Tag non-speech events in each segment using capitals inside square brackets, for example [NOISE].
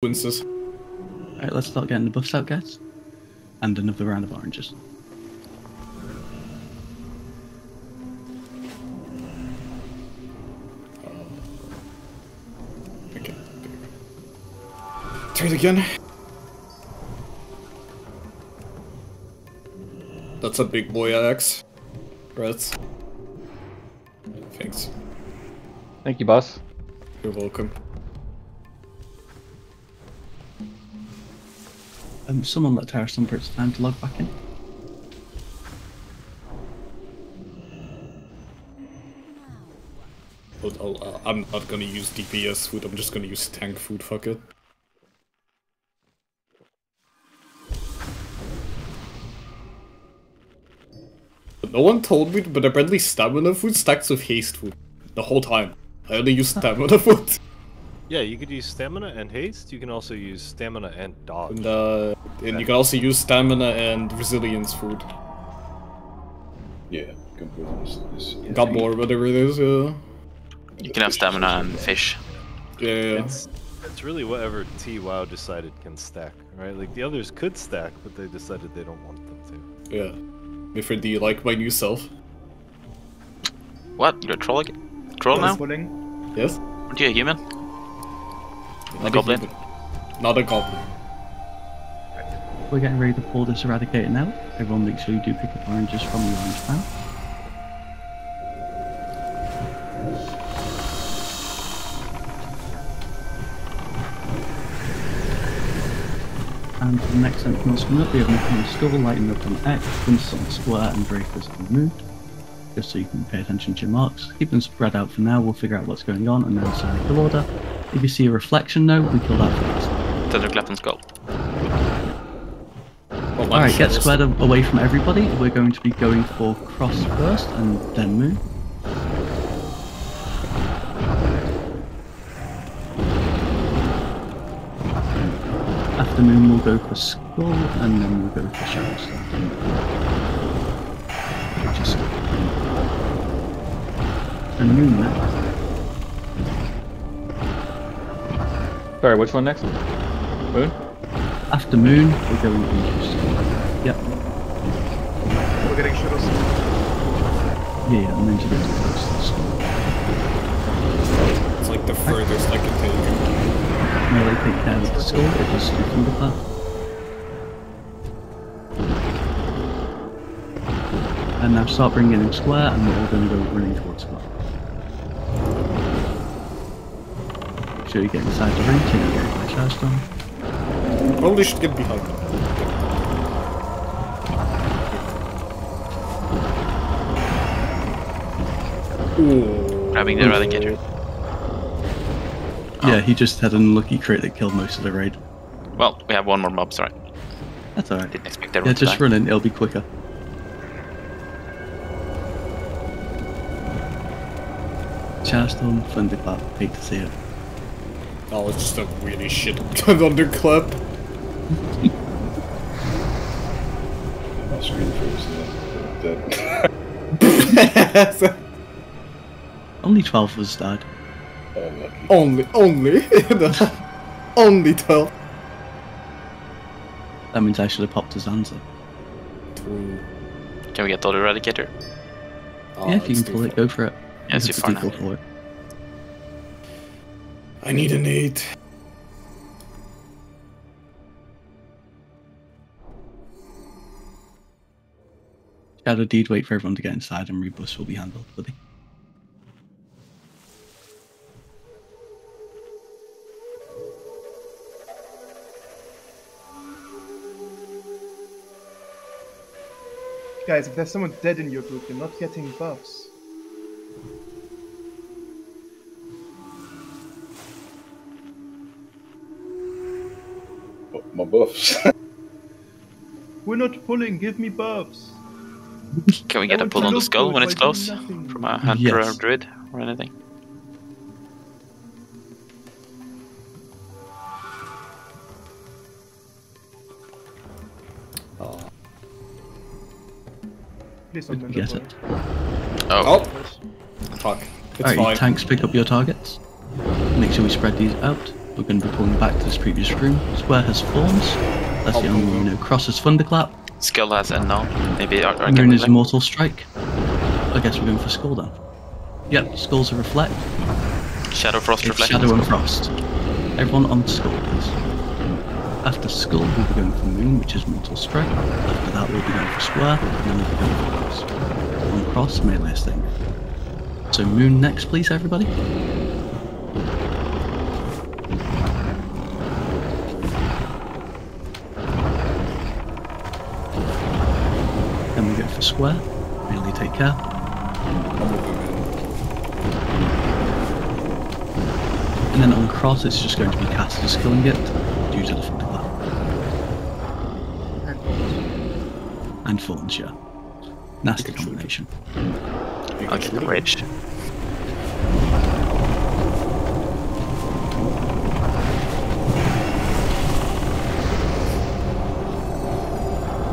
Winces. Alright, let's start getting the buffs out, guys. And another round of oranges. Okay. Try it again. That's a big boy axe. Right. Thanks. Thank you, boss. You're welcome. Um, someone let Terra Stumper it's time to log back in. But I'll, uh, I'm not gonna use DPS food, I'm just gonna use tank food, fuck it. But no one told me, but apparently stamina food stacks with haste food. The whole time. I only use stamina [LAUGHS] food. Yeah, you could use stamina and haste. You can also use stamina and dodge. And, uh, and you can also use stamina and resilience food. Yeah, good business. Got more, whatever it is, yeah. You can have stamina and fish. Yeah, yeah, yeah. It's it's really whatever T WoW decided can stack, right? Like the others could stack, but they decided they don't want them to. yeah. Different, do you like my new self? What? You're a troll again? Troll now? Yes? Aren't you a human? Not goblin? human. Not a goblin. We're getting ready to pull this eradicator now. Everyone make sure you do pick up oranges from the orange pile. And for the next sentinels coming up, we have Nick on the skull, lighting up on X, Winston on square, and Dreyfus on the moon. Just so you can pay attention to your marks. Keep them spread out for now, we'll figure out what's going on and then assign a kill order. If you see a reflection though, we kill that first. Thunderclap and skull. Well, Alright, get squared away from everybody. We're going to be going for cross first and then moon. After moon, we'll go for skull and then we'll go for shadow stone. Just and moon next. Sorry, which one next? Moon? After moon, we're going into Yep, We're getting shadows. yeah, yeah, and then to go to the skull. It's like the furthest I can take. melee take down with the skull, it just do thunderclap. And now start bringing in square, and we're all going to go running towards square. Make sure you get inside the ring, so you get my charged on. Probably should get behind. Ooh. Grabbing the eradicator. Yeah, he just had an unlucky crit that killed most of the raid. Well, we have one more mob, sorry. That's alright. Didn't expect Yeah, everyone to just die. run in, it'll be quicker. Charstone, Thunderclap, hate to see it. That was just a [LAUGHS] really shit thunderclap. My screen froze. yeah. Dead. Only 12 was dead. died. Unlucky. only, only, [LAUGHS] only 12. That means I should have popped his answer. True. Can we get the other eradicator? Ah, yeah, if you can pull it, go for it. Yeah, it's You too have far now. Default for it. I need an 8. Shadow Deed, wait for everyone to get inside and rebus will be handled, buddy. Guys, if there's someone dead in your group, you're not getting buffs. Buffs. [LAUGHS] We're not pulling, give me buffs. Can we I get a pull on the skull good when it's doing close? From a hunter or Yes. druid or anything? Oh. Please don't get it? Oh, Oh, fuck. Alright, tanks pick up your targets. Make sure we spread these out. We're going to be pulling back to this previous room. Square has forms. That's the only one we know. Cross has Thunderclap. Skull has unknown. Maybe our Moon is like- Immortal Strike. I guess we're going for Skull then. Yep, Skull's a Reflect. Shadow Frost It's Reflect. Shadow and Frost. Everyone on Skull, please. After Skull, we'll be going for Moon, which is Mortal Strike. After that, we'll be going for Square, and then we'll be going for Cross. On Cross, melee thing. So Moon next, please, everybody. Then we go for take care. And then on cross, it's just going to be casters killing it due to the thunderclap. And thorns, yeah. Nasty combination. I'll get the rage.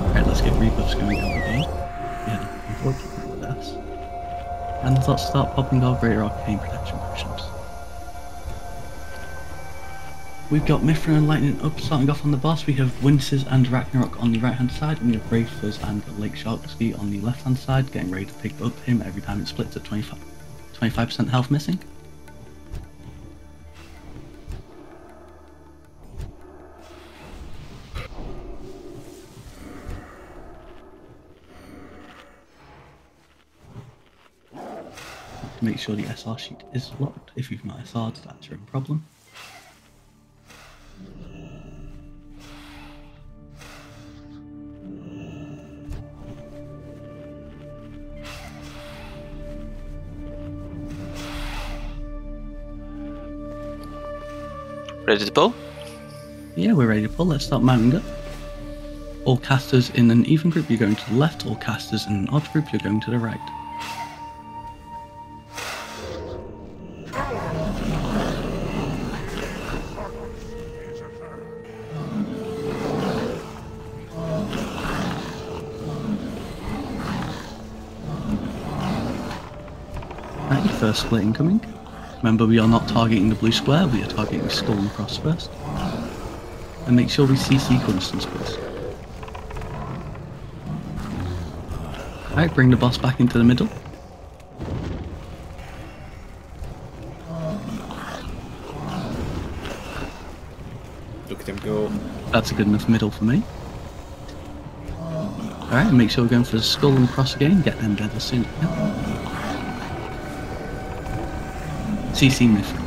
Alright, let's get rebuffs going over here. Yeah, unfortunately with us. And let's start popping our greater arcane protection potions. We've got Mithra and Lightning up, starting off on the boss. We have Winces and Ragnarok on the right hand side, and we have Wraithers and Lake Sharksky on the left hand side, getting ready to pick up him every time it splits at 25, 25% health missing. Make sure the SR sheet is locked. If you've not SR'd, that's your own problem. Ready to pull? Yeah, we're ready to pull. Let's start mounting up. All casters in an even group, you're going to the left. All casters in an odd group, you're going to the right. Split incoming. Remember, we are not targeting the blue square, we are targeting skull and cross first. And make sure we CC Constance, please. Alright, bring the boss back into the middle. Look at him go. That's a good enough middle for me. Alright, make sure we're going for the skull and cross again, get them dead as soon as CC Mithra.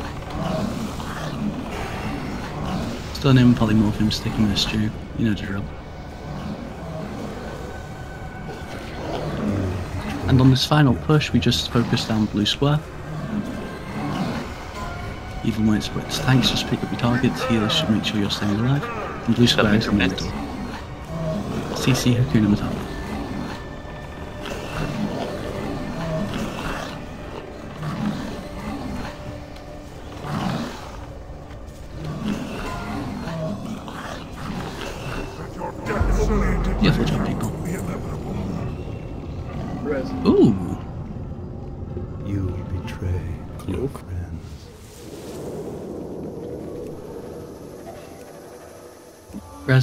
Stun him, polymorph him, stick him in a stew. You know the drill. And on this final push, we just focus down blue square. Even when it splits tanks, just pick up your targets. Healers should make sure you're staying alive. And blue square is in the middle. CC Hakuna Matata.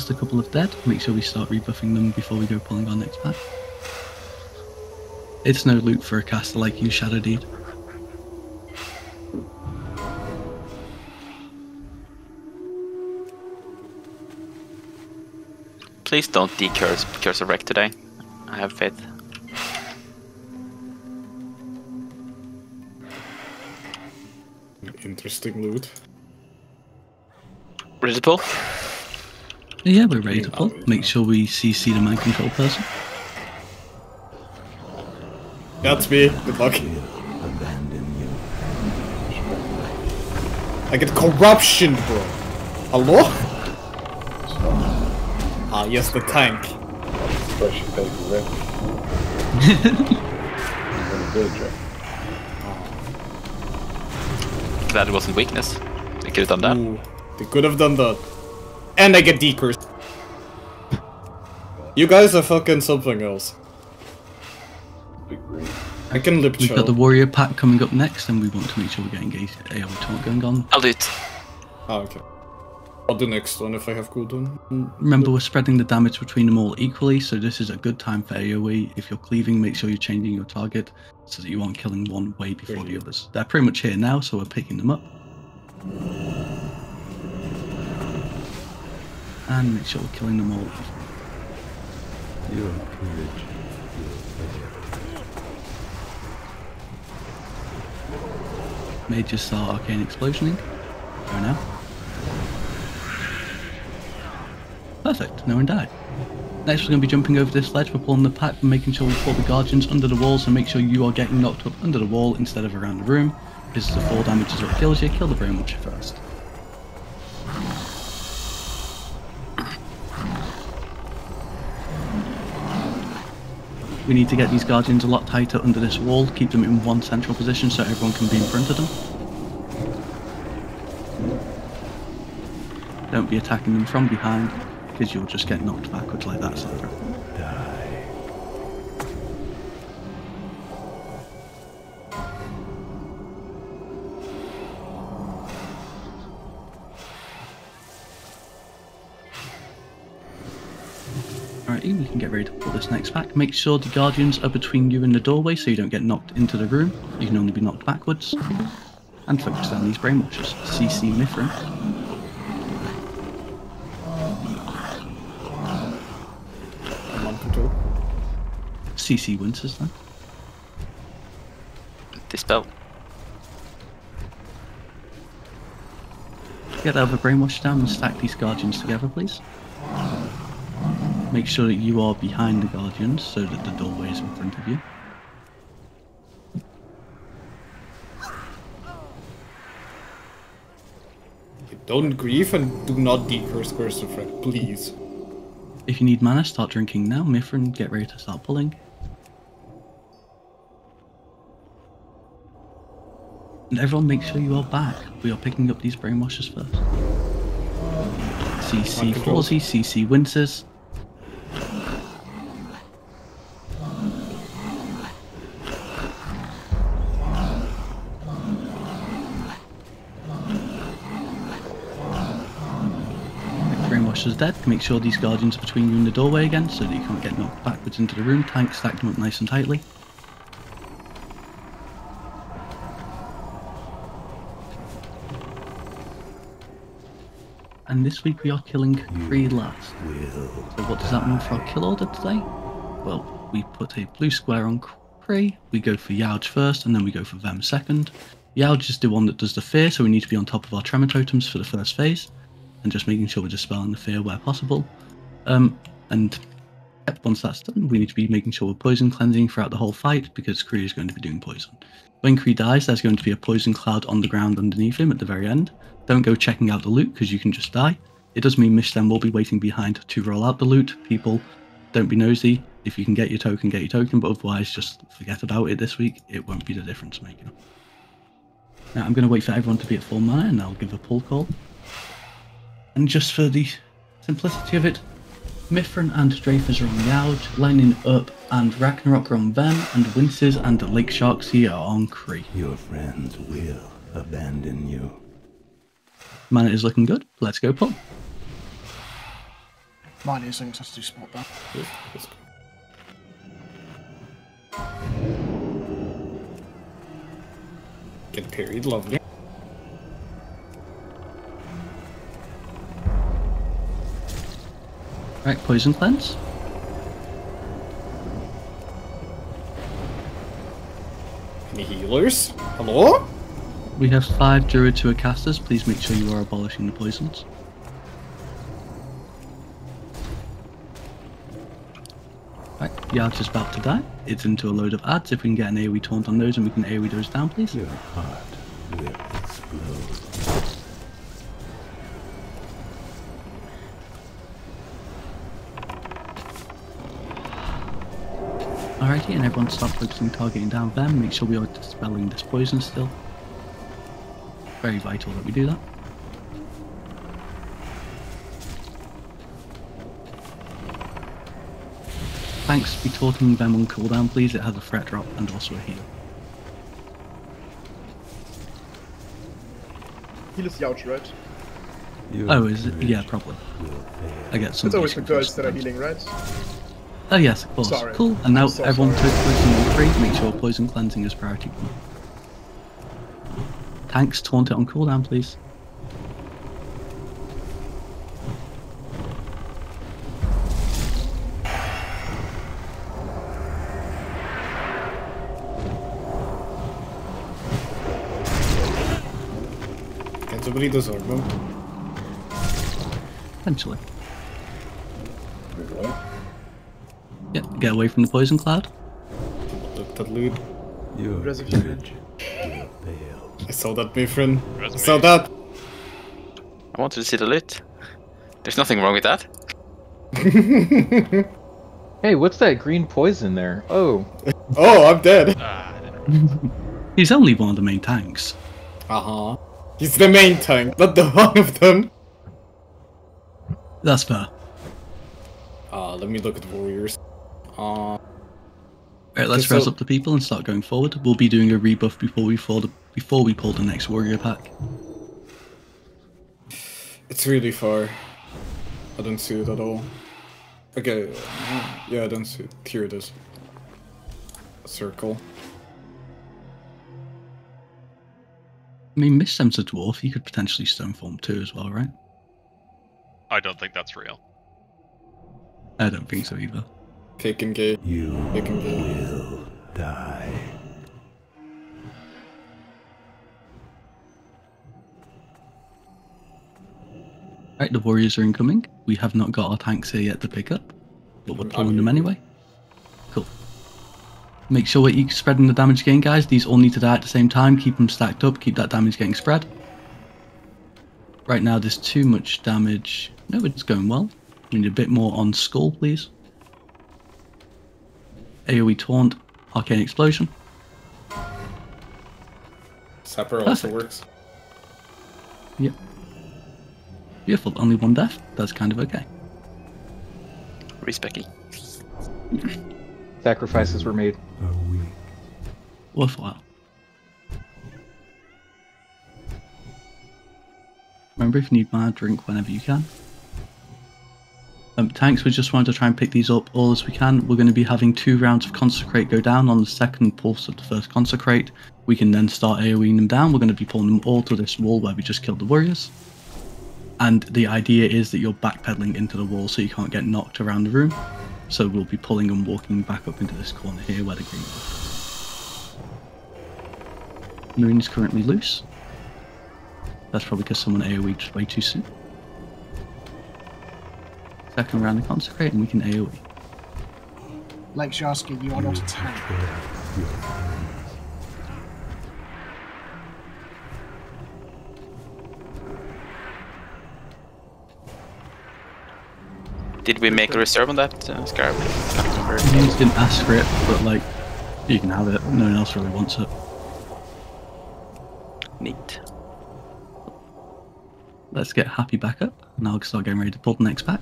Rest a couple of dead. Make sure we start rebuffing them before we go pulling our next pack. It's no loot for a caster like you, Shadow Deed. Please don't decurse curse a wreck today. I have faith. Interesting loot. Ready to pull? Yeah, we're ready to pull. Make sure we CC the mind control person. That's me. Good luck. I get corruption, bro. Hello? Ah, yes, the tank. Pressure paper ready. Really good, Jack. Glad it wasn't weakness. They could have done that. Ooh, they could have done that. And I get decurs. You guys are fucking something else. I can lip We've got the warrior pack coming up next, and we want to make sure we get engaged. AoE taunt going on. I'll do it. Ah, okay. I'll do next one if I have cooldown. Remember, we're spreading the damage between them all equally, so this is a good time for AoE. If you're cleaving, make sure you're changing your target so that you aren't killing one way before the others. They're pretty much here now, so we're picking them up. And make sure we're killing them all. Your courage, your pleasure. Mages start arcane explosioning. Go now. Perfect, no one died. Next we're going to be jumping over this ledge, we're pulling the pack and making sure we pull the guardians under the wall, so make sure you are getting knocked up under the wall instead of around the room. Because the 4 damage is what kills you, kill the brainwasher first. We need to get these guardians a lot tighter under this wall, keep them in one central position so everyone can be in front of them. Don't be attacking them from behind, because you'll just get knocked backwards like that. We can get ready to pull this next pack. Make sure the guardians are between you and the doorway so you don't get knocked into the room. You can only be knocked backwards. And focus on these brainwashers. CC Mithrin. I'm on control. CC Winters then. Dispel. Get the other brainwash down and stack these guardians together, please. Make sure that you are behind the guardians so that the doorway is in front of you. Don't grieve and do not decurse Curse of Threat, please. If you need mana, start drinking now. Mithrin, get ready to start pulling. And everyone make sure you are back. We are picking up these brainwashers first. CC. Fawsey, CC Winters. Brainwasher's dead. Make sure these guardians are between you and the doorway again so that you can't get knocked backwards into the room. Tank stack them up nice and tightly. And this week we are killing three last. So what does that mean for our kill order today? Well, we put a blue square on Kri, we go for Yauj first, and then we go for Vem second. Yauj is the one that does the fear, so we need to be on top of our tremor totems for the first phase, and just making sure we're dispelling the fear where possible. Um, and once that's done, we need to be making sure we're poison cleansing throughout the whole fight, because Kri is going to be doing poison. When Kri dies, there's going to be a poison cloud on the ground underneath him at the very end. Don't go checking out the loot, because you can just die. It does mean Mishlen will be waiting behind to roll out the loot. People, don't be nosy. If you can get your token, get your token, but otherwise just forget about it this week. It won't be the difference maker. Now I'm going to wait for everyone to be at full mana and I'll give a pull call. And just for the simplicity of it, Mithrin and Dreyfus are on Yauj, Lightning Up and Ragnarok are on Vem, and Winces and Lake Sharks here are on Kri. your friends will abandon you. Mana is looking good. Let's go pull. Mine is things have to do spot that. Yes, let's go. Get parried, lovely. Right, Poison Cleanse. Any healers? Hello? We have five Druids who are casters. Please make sure you are abolishing the poisons. Right, Yard is about to die. It's into a load of ads. If we can get an AoE taunt on those and we can AoE those down, please. Your heart will explode. Alrighty, and everyone start focusing targeting down them. Make sure we are dispelling this poison still. Very vital that we do that. Thanks, be talking them on cooldown please. It has a threat drop and also a heal. Heal is Yauj, right? Your Oh, is it? Yeah, courage probably. I get some. It's always the girls that are healing, right? Oh yes, of course. Sorry. Cool. And now so everyone sorry. take poison level three. Make sure poison cleansing is priority one. Tanks taunt it on cooldown, please. Can somebody disarm them? Eventually. Yeah, get away from the poison cloud. Look that loot. Your Reserve courage will fail. I saw that, my friend. I saw that. I wanted to see the loot. There's nothing wrong with that. [LAUGHS] Hey, what's that green poison there? Oh, Oh, I'm dead. [LAUGHS] He's only one of the main tanks. Uh huh. He's the main tank, not the [LAUGHS] one of them. That's fair. Uh, let me look at the warriors. Uh, Right, let's Okay, res so- up the people and start going forward. We'll be doing a rebuff before we pull the before we pull the next warrior pack. it's really far. I don't see it at all. Okay, yeah, I don't see it. Here it is. A circle. I mean, Mistem's a dwarf. He could potentially stone form too, as well, right? I don't think that's real. I don't think so either. Fake and gay. You Fake and gay. will die. Right, the warriors are incoming. We have not got our tanks here yet to pick up, but we're I'm pulling them anyway. Cool. Make sure we're spreading the damage gain, guys. These all need to die at the same time. Keep them stacked up. Keep that damage getting spread. Right now, there's too much damage. No, it's going well. We need a bit more on skull, please. AoE taunt, arcane explosion. Sapper also Perfect. works. Yep. Beautiful. Only one death. That's kind of okay. Respecky. [LAUGHS] sacrifices were made. Worthwhile. Remember, if you need mana, drink whenever you can. Um, tanks, we just wanted to try and pick these up all as we can. We're going to be having two rounds of Consecrate go down on the second pulse of the first Consecrate. We can then start AoEing them down. We're going to be pulling them all to this wall where we just killed the warriors. And the idea is that you're backpedaling into the wall so you can't get knocked around the room. So we'll be pulling and walking back up into this corner here where the green. Moon is currently loose. That's probably because someone AoE'd way too soon. Second round of Consecrate and we can. AoE. Like Sharsky, you are not a tank. Did we make a reserve on that, uh, Scarab? Can't You remember. didn't ask for it, but like, you can have it. No one else really wants it. Neat. Let's get happy back up, and I'll start getting ready to pull the next pack.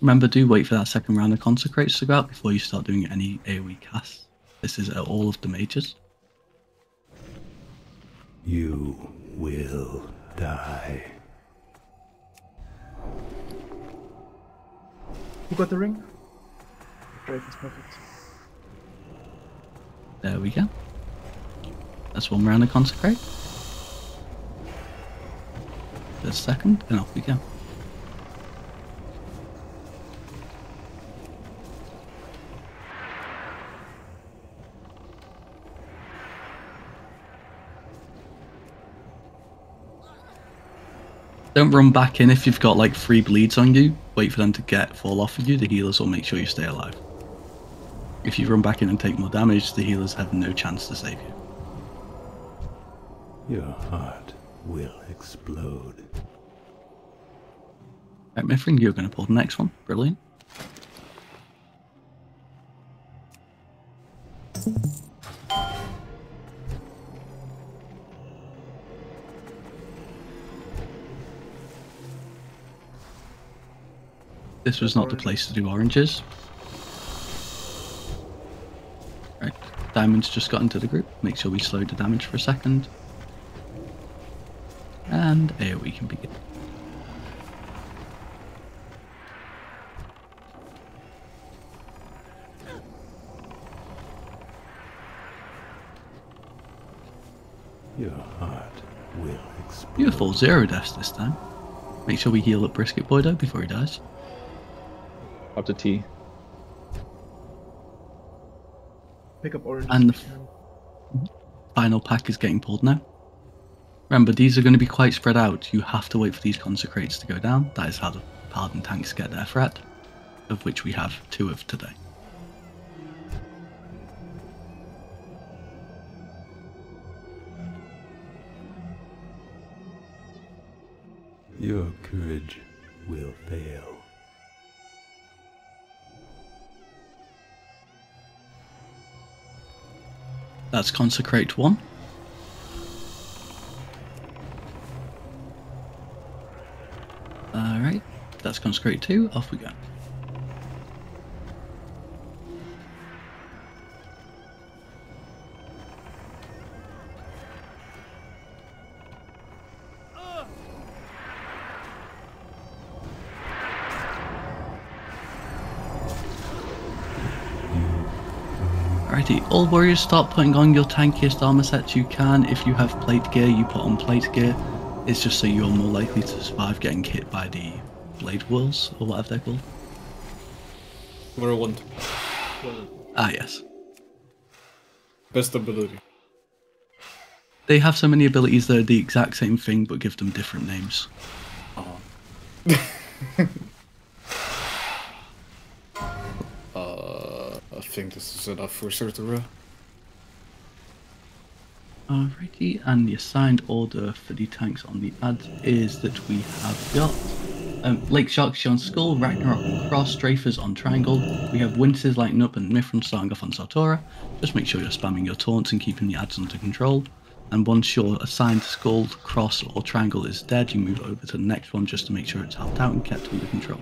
Remember, do wait for that second round of consecrates to go out before you start doing any AoE casts. This is at all of the mages. You will die. Who got the ring? Great, that's perfect. There we go. That's one round of consecrate. The second, and off we go. Don't run back in if you've got like three bleeds on you. Wait for them to get fall off of you. The healers will make sure you stay alive. If you run back in and take more damage, the healers have no chance to save you. Your heart will explode. Right, Mithrin, you're going to pull the next one. Brilliant. This was not the place to do oranges. Right, Diamond's just got into the group. Make sure we slow the damage for a second. And AoE can begin. Your heart will explode. Beautiful, zero deaths this time. Make sure we heal up Brisket Boy though before he dies. Up to T. Pick up orange. And the final pack is getting pulled now. Remember, these are going to be quite spread out. You have to wait for these consecrates to go down. That is how the paladin tanks get their threat, of which we have two of today. Your courage will fail. That's consecrate one. Alright, that's consecrate two. Off we go. Alrighty, all warriors start putting on your tankiest armor sets you can. If you have plate gear, you put on plate gear. It's just so you're more likely to survive getting hit by the blade whirls, or whatever they're called. Whirlwind. Ah, yes. Best ability. They have so many abilities that are the exact same thing, but give them different names. Uh, [LAUGHS] think this is enough for Sartura. Alrighty, and the assigned order for the tanks on the ads is that we have got um, Lake Sharks on Skull, Ragnarok on Cross, Strafers on Triangle. We have Winters lighting up and Mithrin starting off on Sartura. Just make sure you're spamming your taunts and keeping the ads under control. And once your assigned Skull, Cross, or Triangle is dead, you move over to the next one just to make sure it's helped out and kept under control.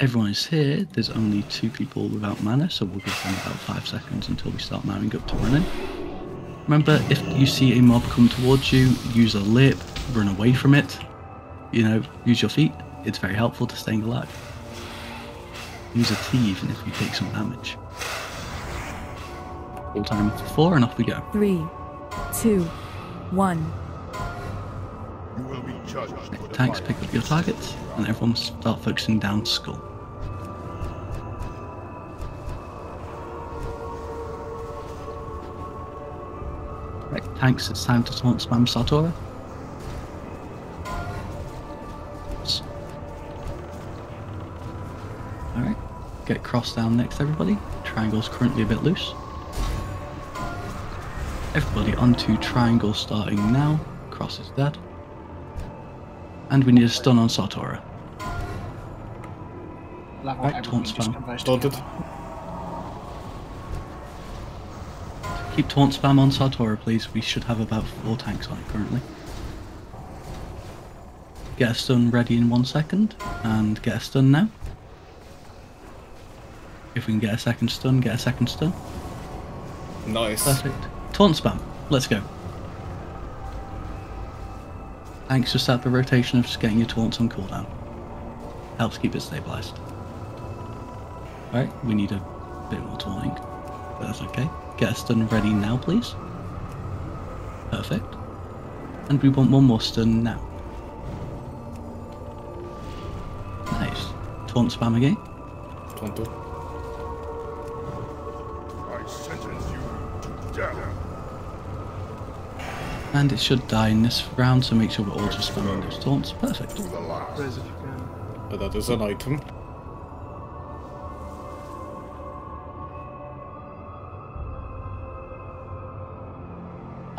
Everyone is here. There's only two people without mana, so we'll give them about five seconds until we start mounting up to running. Remember, if you see a mob come towards you, use a lip, run away from it. You know, use your feet. It's very helpful to staying alive. Use a T even if you take some damage. Full time for four, and off we go. Three, two, one. You will be judged. for Tanks pick up your targets, and everyone start focusing down skull. Right, tanks, it's time to taunt spam Sartura. Alright, get cross down next everybody. Triangle's currently a bit loose. Everybody onto triangle starting now. Cross is dead. And we need a stun on Sartura. Right, taunt spam. converse Taunted. together. Keep taunt spam on Sartura, please. We should have about four tanks on it currently. Get a stun ready in one second, and get a stun now. If we can get a second stun, get a second stun. Nice. Perfect. Taunt spam. Let's go. Thanks, just at the rotation of just getting your taunts on cooldown. Helps keep it stabilized. Alright, we need a bit more taunting. But that's okay. Get a stun ready now, please. Perfect. And we want one more stun now. Nice. Taunt spam again. Taunted. I sentence you to death. And it should die in this round, so make sure we're all just spamming those taunts. Perfect. To the last. Raise if you can. Uh, that is an item.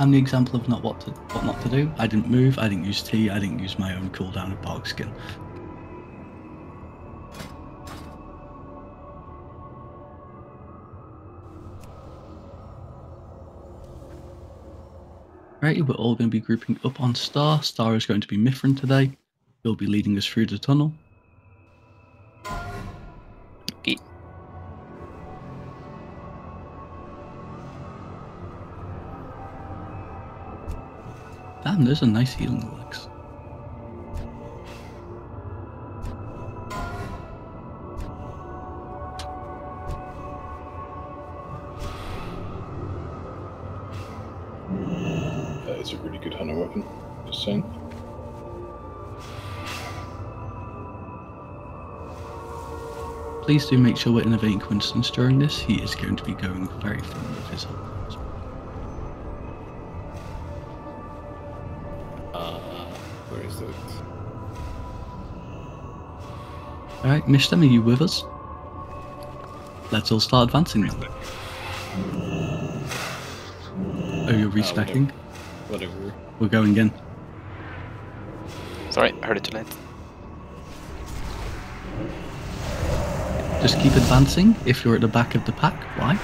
I'm the example of not what to what not to do. I didn't move, I didn't use T, I didn't use my own cooldown of Barkskin. Right, we're all going to be grouping up on Star. Star is going to be Mithrin today. He'll be leading us through the tunnel. Damn, those a nice healing looks. That is a really good hunter weapon. Just saying. Please do make sure we're in a innovating Quinston's during this. He is going to be going very far with his help. It? Alright, Mishtem, are you with us? Let's all start advancing then. Oh, you're ah, respecting? Whatever. We're going in. Sorry, I heard it too late. Just keep advancing if you're at the back of the pack. Why?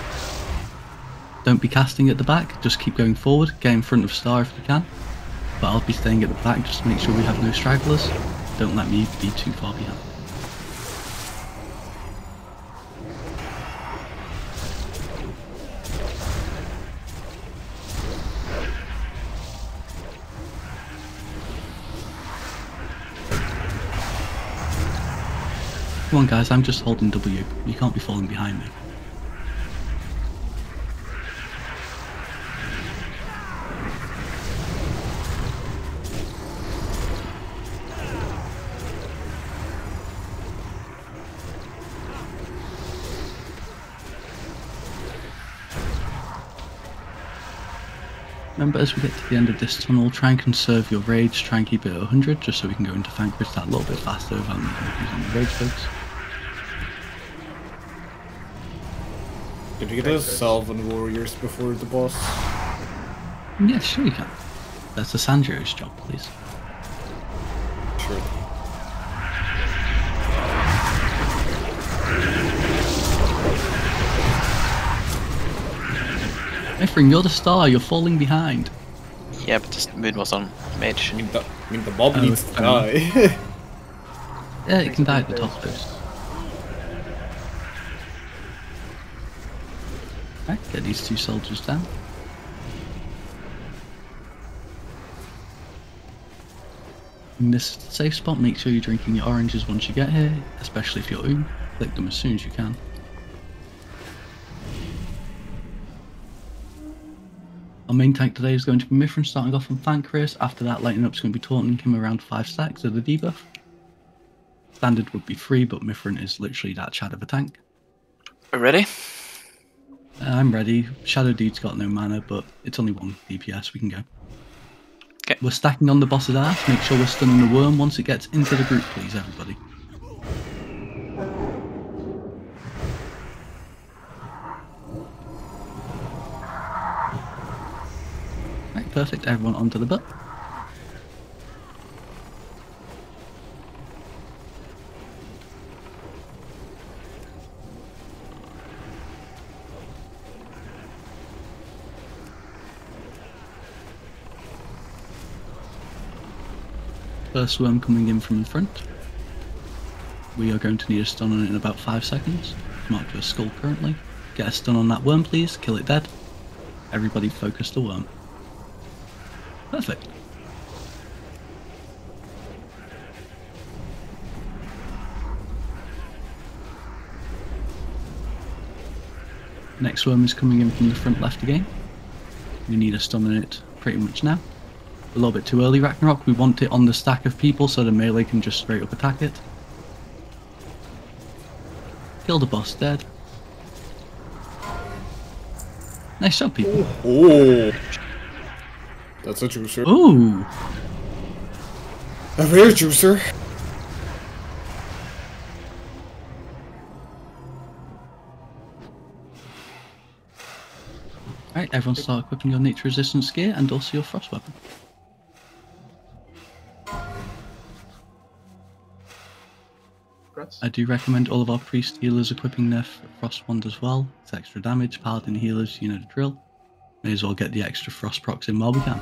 Don't be casting at the back, just keep going forward, get in front of Star if you can. But I'll be staying at the back just to make sure we have no stragglers. Don't let me be too far behind. Come on guys, I'm just holding W. You can't be falling behind me. Remember, as we get to the end of this tunnel, try and conserve your rage, try and keep it at 100, just so we can go into Vanquish that a little bit faster without needing to use any rage folks. Did we get a salve on warriors before the boss? Yeah, sure you can. That's the Sanjo's job, please. Ephraim, you're the star, you're falling behind. Yeah, but this moon was on mage. I mean, the, I mean, the mob Oh, needs to um, die. [LAUGHS] Yeah, it can die at the top post. Right, get these two soldiers down. In this safe spot, make sure you're drinking your oranges once you get here, especially if you're oom. Click them as soon as you can. Our main tank today is going to be Mithrin starting off on Fankriss. After that, lighting up is going to be taunting him around 5 stacks of the debuff. Standard would be 3, but Mithrin is literally that chat of a tank. We're ready? Uh, I'm ready. Shadow Deed's got no mana, but it's only one DPS. We can go. Okay. We're stacking on the boss's ass. Make sure we're stunning the worm once it gets into the group, please, everybody. Perfect. Everyone onto the butt. First worm coming in from the front. We are going to need a stun on it in about 5 seconds. Mark to a skull currently. Get a stun on that worm please, kill it dead. Everybody focus the worm. Perfect. Next worm is coming in from the front left again. We need a stun on it pretty much now. A little bit too early, Ragnarok. We want it on the stack of people so the melee can just straight up attack it. Kill the boss dead. Nice job, people. oh! oh. That's a juicer. Ooh! A rare juicer. Alright, everyone start equipping your nature resistance gear and also your frost weapon. I do recommend all of our priest healers equipping their frost wand as well. It's extra damage, paladin healers, you know the drill. May as well get the extra frost procs in while we can.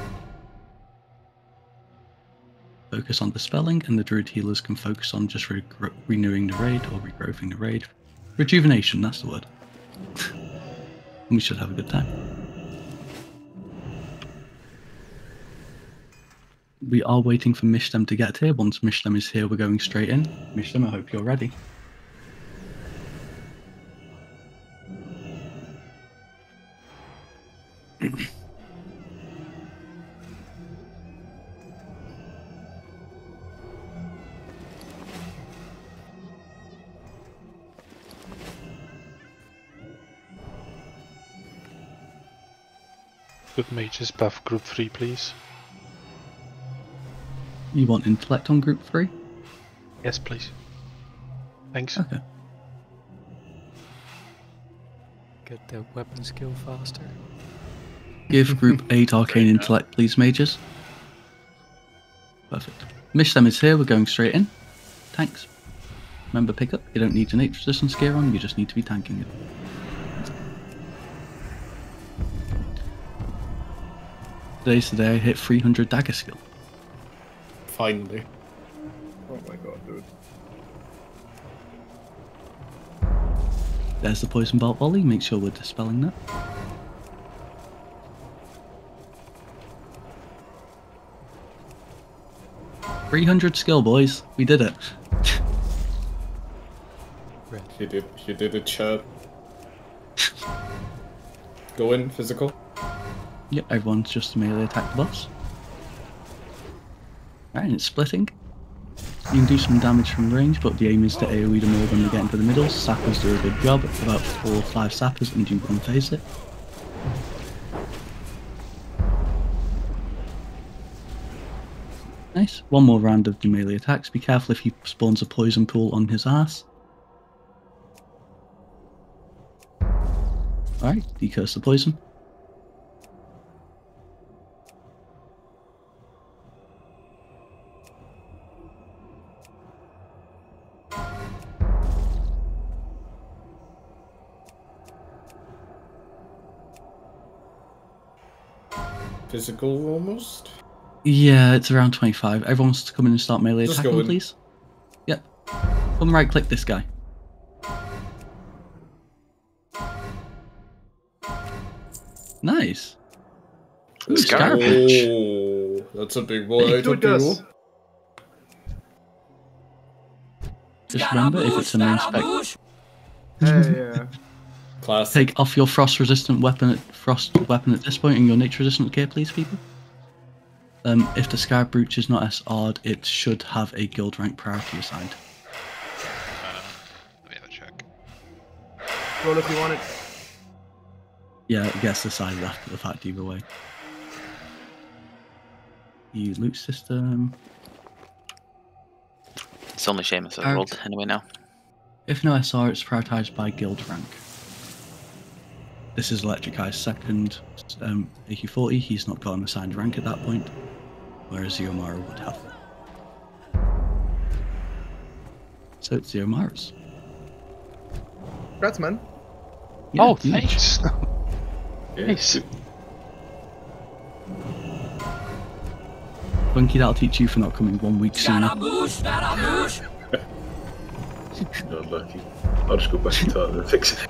Focus on dispelling, and the druid healers can focus on just re- renewing the raid or regrowing the raid. Rejuvenation, that's the word. [LAUGHS] we should have a good time. we are waiting for Mishdem to get here. Once Mishdem is here, we're going straight in. Mishdem, I hope you're ready. Good mages buff group 3, please. You want intellect on group three? Yes, please. Thanks. Okay. Get the weapon skill faster. Give group eight arcane intellect, please, mages. Perfect. Mishdem is here. We're going straight in. Tanks. Remember pickup. You don't need your nature resistance gear on. You just need to be tanking it. Today's the day I hit 300 dagger skill. Finally. Oh my god, dude. There's the poison bolt volley. Make sure we're dispelling that. Three hundred skill, boys. We did it. He did. He did it, chat. Go in physical. Yep, everyone's just melee attack the boss. Right, and it's splitting. You can do some damage from range, but the aim is to AoE them all when they get into the middle. Sappers do a good job. About four or five sappers and do one phase it. Nice. One more round of melee attacks. Be careful if he spawns a poison pool on his ass. Alright, decurse the poison. Physical almost. Yeah, it's around 25. Everyone wants to come in and start melee Just attacking, go in. please. Yep. Come right click this guy. Nice. Ooh, Scarab Brooch. Oh, that's a big boy. Do it, Gus. Just remember, if it's a main spec, [LAUGHS] Hey, uh, Classic. take off your frost resistant weapon at frost weapon at this point and your nature resistant gear, please, people. Um, if the Scarab Brooch is not SR'd, it should have a guild rank priority assigned. Let me have a check. roll if you want it. Yeah, it gets decided after the fact either way. The loot system. It's only Seamus that Alright. rolled anyway now. If no SR, it's prioritized by guild rank. This is Electric Eye's second um, AQ-40. He's not got an assigned rank at that point, whereas Yomara would have. So it's Yomara's. Congrats, man. Yeah, oh, huge. thanks. [LAUGHS] Yeah, Nice. Bunky, that'll teach you for not coming one week sooner. Not [LAUGHS] lucky. I'll just go back to toilet and fix it.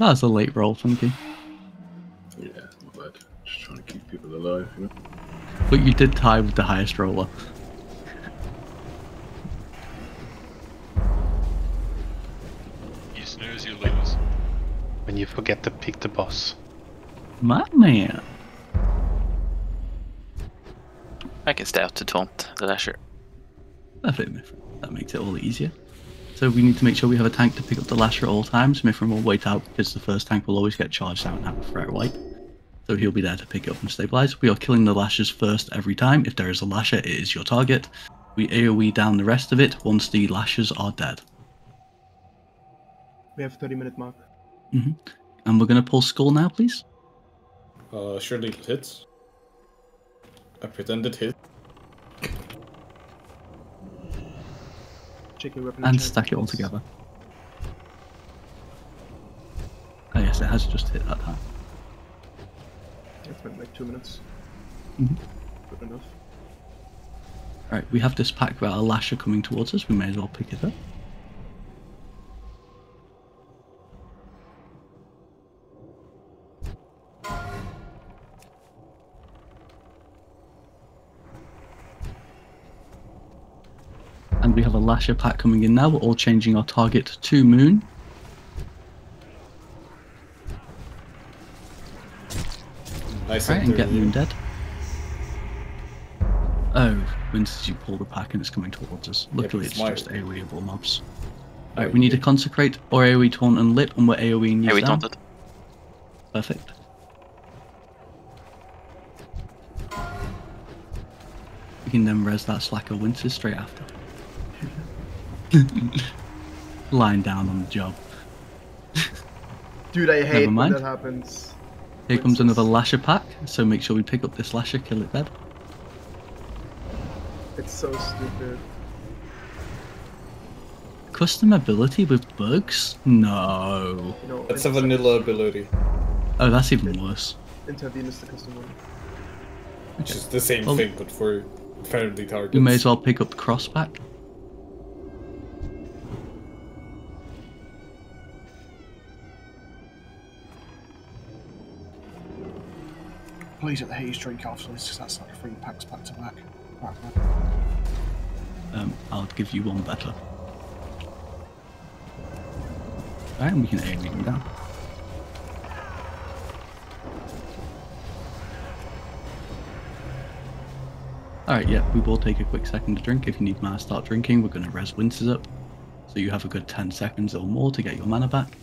That's a late roll, Funky. Yeah, not bad. Just trying to keep people alive, you know? But you did tie with the highest roller. You snooze, you lose. When you forget to pick the boss. My man. I can stay out to taunt the Lasher. Perfect, Mithrin. That makes it all easier. So we need to make sure we have a tank to pick up the lasher at all times. Mithrin will wait out because the first tank will always get charged out and have a threat wipe. So he'll be there to pick it up and stabilize. We are killing the lashers first every time. If there is a lasher, it is your target. We AoE down the rest of it once the lashes are dead. We have 30 minute mark. hmm And we're going to pull skull now, please. Uh, surely it hits. I pretend it hit. Your weapon. And stack it all together. Oh yes, it has just hit that time. It's been like two minutes. Mhm. Good enough. Alright, we have this pack without a lasher coming towards us. We may as well pick it up. Lasher pack coming in now. We're all changing our target to moon. Nice Right, and get moon dead. Oh, when did you pull the pack and it's coming towards us? Luckily, it's it's my- just AoEable mobs. Alright, we need to consecrate or AoE taunt and lip, and we're AoEing you AoE down. taunted. Perfect. We can then res that slacker winter straight after. [LAUGHS] Lying down on the job. Dude, I hate when mind. that happens. Here comes another lasher pack, so make sure we pick up this lasher, kill it dead. It's so stupid. Custom ability with bugs? No. You know, That's a vanilla ability. Oh, that's even worse. Intervene is the custom one. Which is the same Well- thing, but for friendly targets. You may as well pick up the cross pack. Please get the haze drink off, this- that's like three packs back to back. Um, I'll give you one better. And we can AoE them down. Alright, yeah, we will take a quick second to drink. If you need mana, start drinking. We're going to res Winters up. So you have a good 10 seconds or more to get your mana back.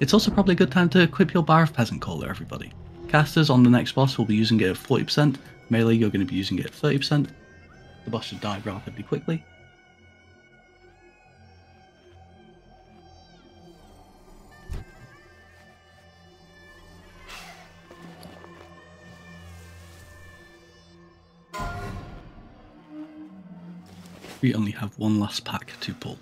It's also probably a good time to equip your Bar of Peasant Caller, everybody. Casters on the next boss will be using it at 40%. Melee, you're going to be using it at 30%. The boss should die relatively quickly. We only have one last pack to pull.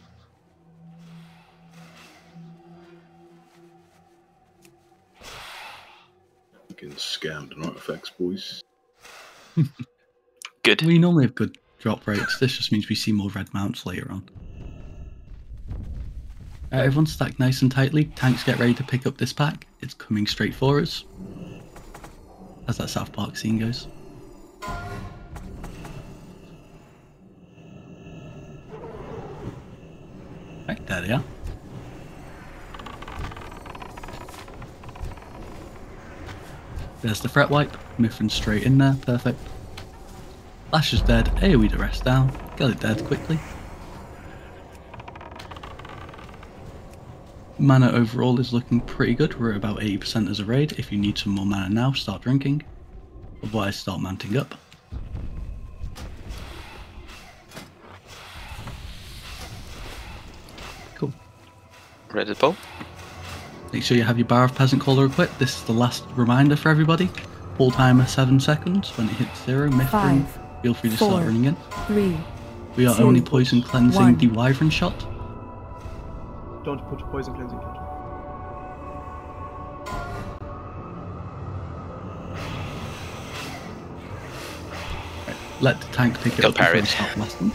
Getting scammed on artifacts, boys. [LAUGHS] Good. We normally have good drop rates. This just means we see more red mounts later on. Alright, everyone stack nice and tightly. Tanks get ready to pick up this pack. It's coming straight for us. As that South Park scene goes. Right, there they are. There's the fret wipe, Mithrin straight in there, perfect. Lash is dead, AoE to rest down, get it dead quickly. Mana overall is looking pretty good, we're at about 80% as a raid. If you need some more mana now, start drinking. Otherwise, start mounting up. Cool. Ready to pull? Make sure you have your bar of peasant caller equipped. This is the last reminder for everybody. Full timer seven seconds. When it hits zero, Mithrin, feel free to four, start running in. Three. We are two, only poison cleansing one. the wyvern shot. Don't put poison cleansing counter. Let the tank pick it Kill up before we parried. start blasting.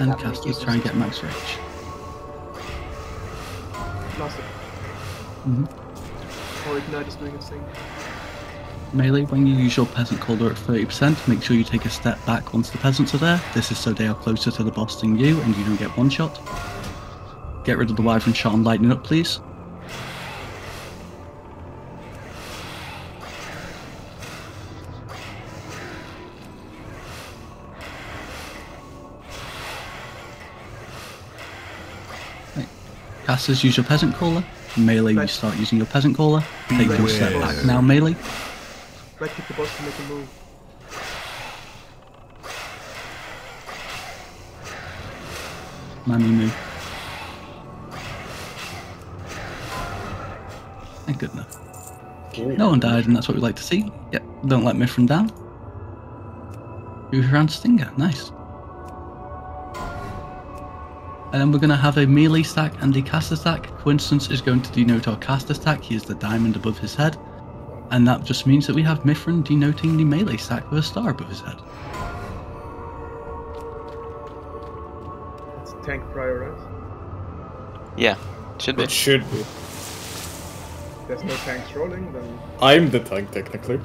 And that casters gives try and get max range. Lost it. Mhm. Or Ignite is doing its thing. Melee, when you use your peasant caller at 30%, make sure you take a step back once the peasants are there. This is so they are closer to the boss than you and you don't get one shot. Get rid of the wyvern shot and lightning up, please. use your peasant caller. Melee, right. you start using your peasant caller. Take your step back now, melee. Right, pick the boss to make a move. Manu move. No one died, and that's what we like to see. Yep, don't let Mithrin down. Move around Stinger, nice. And then we're going to have a melee stack and a caster stack. Coincidence is going to denote our caster stack. He is the diamond above his head. And that just means that we have Mithrin denoting the melee stack with a star above his head. It's tank prior, right? Yeah, should be. It should be. There's no tanks rolling, then I'm the tank, technically.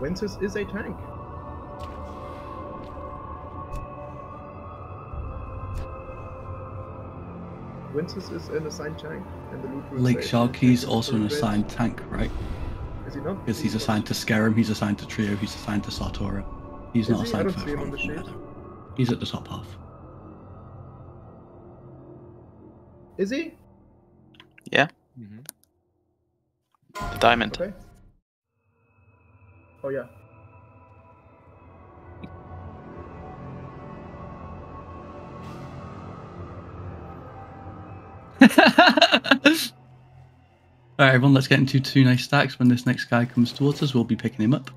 Ventus is a tank. Ventus is an assigned tank, and the loot will Lake say- Sharky's also an assigned tank, right? Is he not? Because he's assigned to Skeram, he's assigned to Trio, he's assigned to Sartura. He's Is not he? Assigned don't for see the everyone. sheet. He's at the top half. Is he? Yeah. Mm-hmm. The diamond. Okay. Oh yeah. [LAUGHS] Alright, everyone, let's get into two nice stacks. When this next guy comes towards us, we'll be picking him up.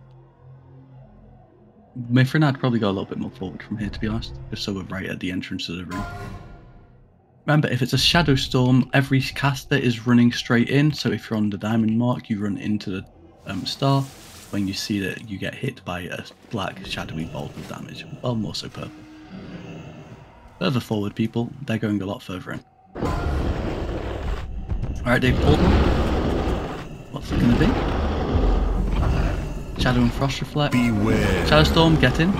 Mithrin, I'd probably go a little bit more forward from here, to be honest, just so we're right at the entrance to the room. Remember, if it's a shadow storm, every caster is running straight in. So if you're on the diamond mark, you run into the um, star. When you see that you get hit by a black shadowy bolt of damage, well, more so purple. Further forward, people, they're going a lot further in. Alright, Dave Portman. What's it gonna be? Shadow and Frost Reflect. Beware. Shadow Storm, get in.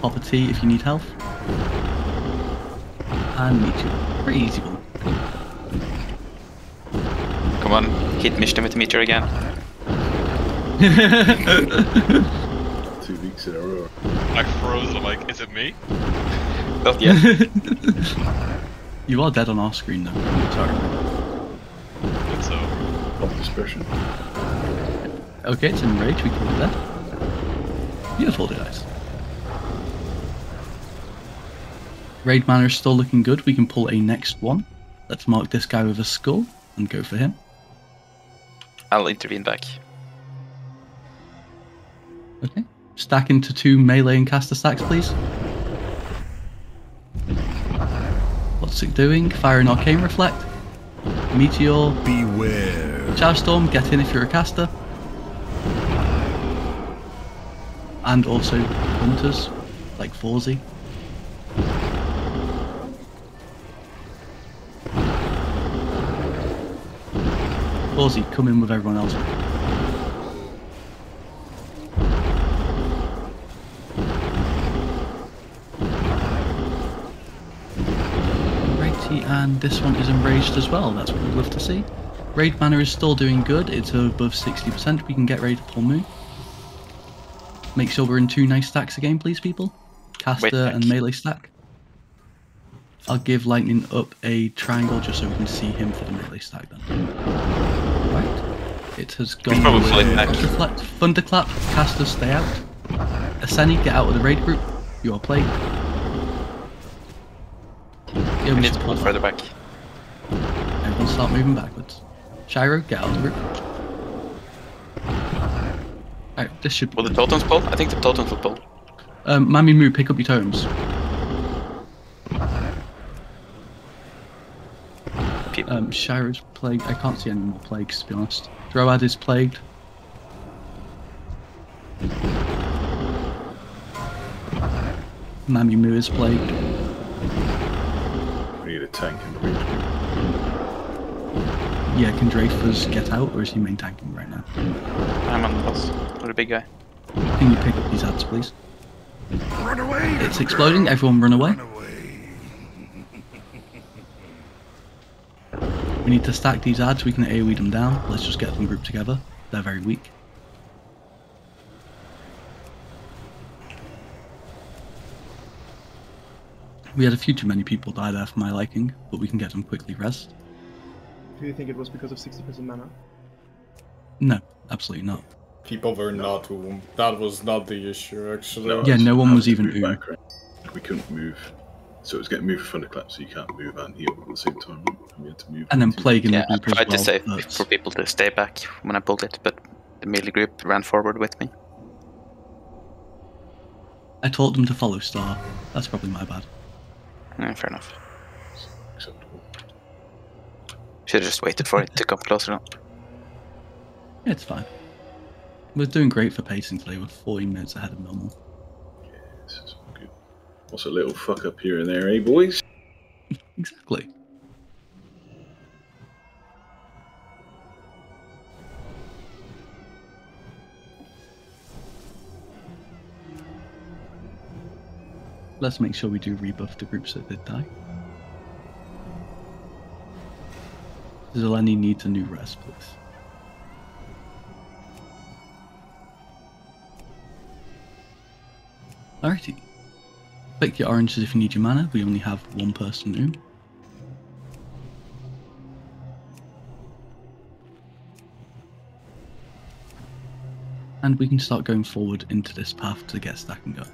Pop a a T if you need health. And meet you. Pretty easy one. Come on, hit Mishta with the meter again. [LAUGHS] Two weeks in a row. I froze. I'm like, is it me? Not yet. [LAUGHS] you are dead on our screen though. Sorry. It's. Of dispersion. Okay, it's in rage, we can do that. Beautiful dice. Raid mana is still looking good. We can pull a next one. Let's mark this guy with a skull and go for him. I'll intervene back. Okay. Stack into two melee and caster stacks, please. What's it doing? Fire an arcane reflect. Meteor. Beware. Shadow Storm, get in if you're a caster. And also hunters, like Forzy. Forzy, come in with everyone else. And this one is enraged as well. That's what we'd love to see. Raid mana is still doing good. It's above 60%. We can get ready to pull Moon. Make sure we're in two nice stacks again, please, people. Caster and melee stack. I'll give Lightning up a triangle just so we can see him for the melee stack then. Right. It has gone with. Thunderclap, Thunderclap, casters stay out. Aseni, get out of the raid group. You are plagued. Yeah, We need to pull further back. Everyone start moving backwards. Shiro, get out the group. Alright, this should Will the totems pull? I think the totems will pull. Um, Mami Moo, pick up your totems. Um, Shiro's plagued. I can't see any more plagues, to be honest. Droad is plagued. Mami Moo is plagued. We need a tank in the range. Yeah, can Dreyfus get out, or is he main tanking right now? I'm on the bus. What a big guy. Can you pick up these ads, please? Run away! It's exploding, everyone run away. Run away. We need to stack these ads, we can AoE them down. Let's just get them grouped together. They're very weak. We had a few too many people die there for my liking, but we can get them quickly res. Do you think it was because of 60% mana? No, absolutely not. People were not whom. That was not the issue, actually. No, Yeah, no one was even move ooh. back, right? We couldn't move So it was getting moved for Thunderclap, so you can't move and heal at the same time. And we had to move. And then plague in Yeah, the I group as tried well. to say hurts. for people to stay back when I pulled it, but the melee group ran forward with me. I told them to follow Star. That's probably my bad. Yeah, fair enough. Acceptable. Should have just waited for it to come closer. Now. Yeah, it's fine. We're doing great for pacing today. We're 40 minutes ahead of normal. This is all good. What's a little fuck up here and there, eh, boys? [LAUGHS] Exactly. Let's make sure we do rebuff the groups that did die. Zeleny needs a new rest, please. Alrighty. Pick your oranges if you need your mana. We only have one person new. And we can start going forward into this path to get stacking up.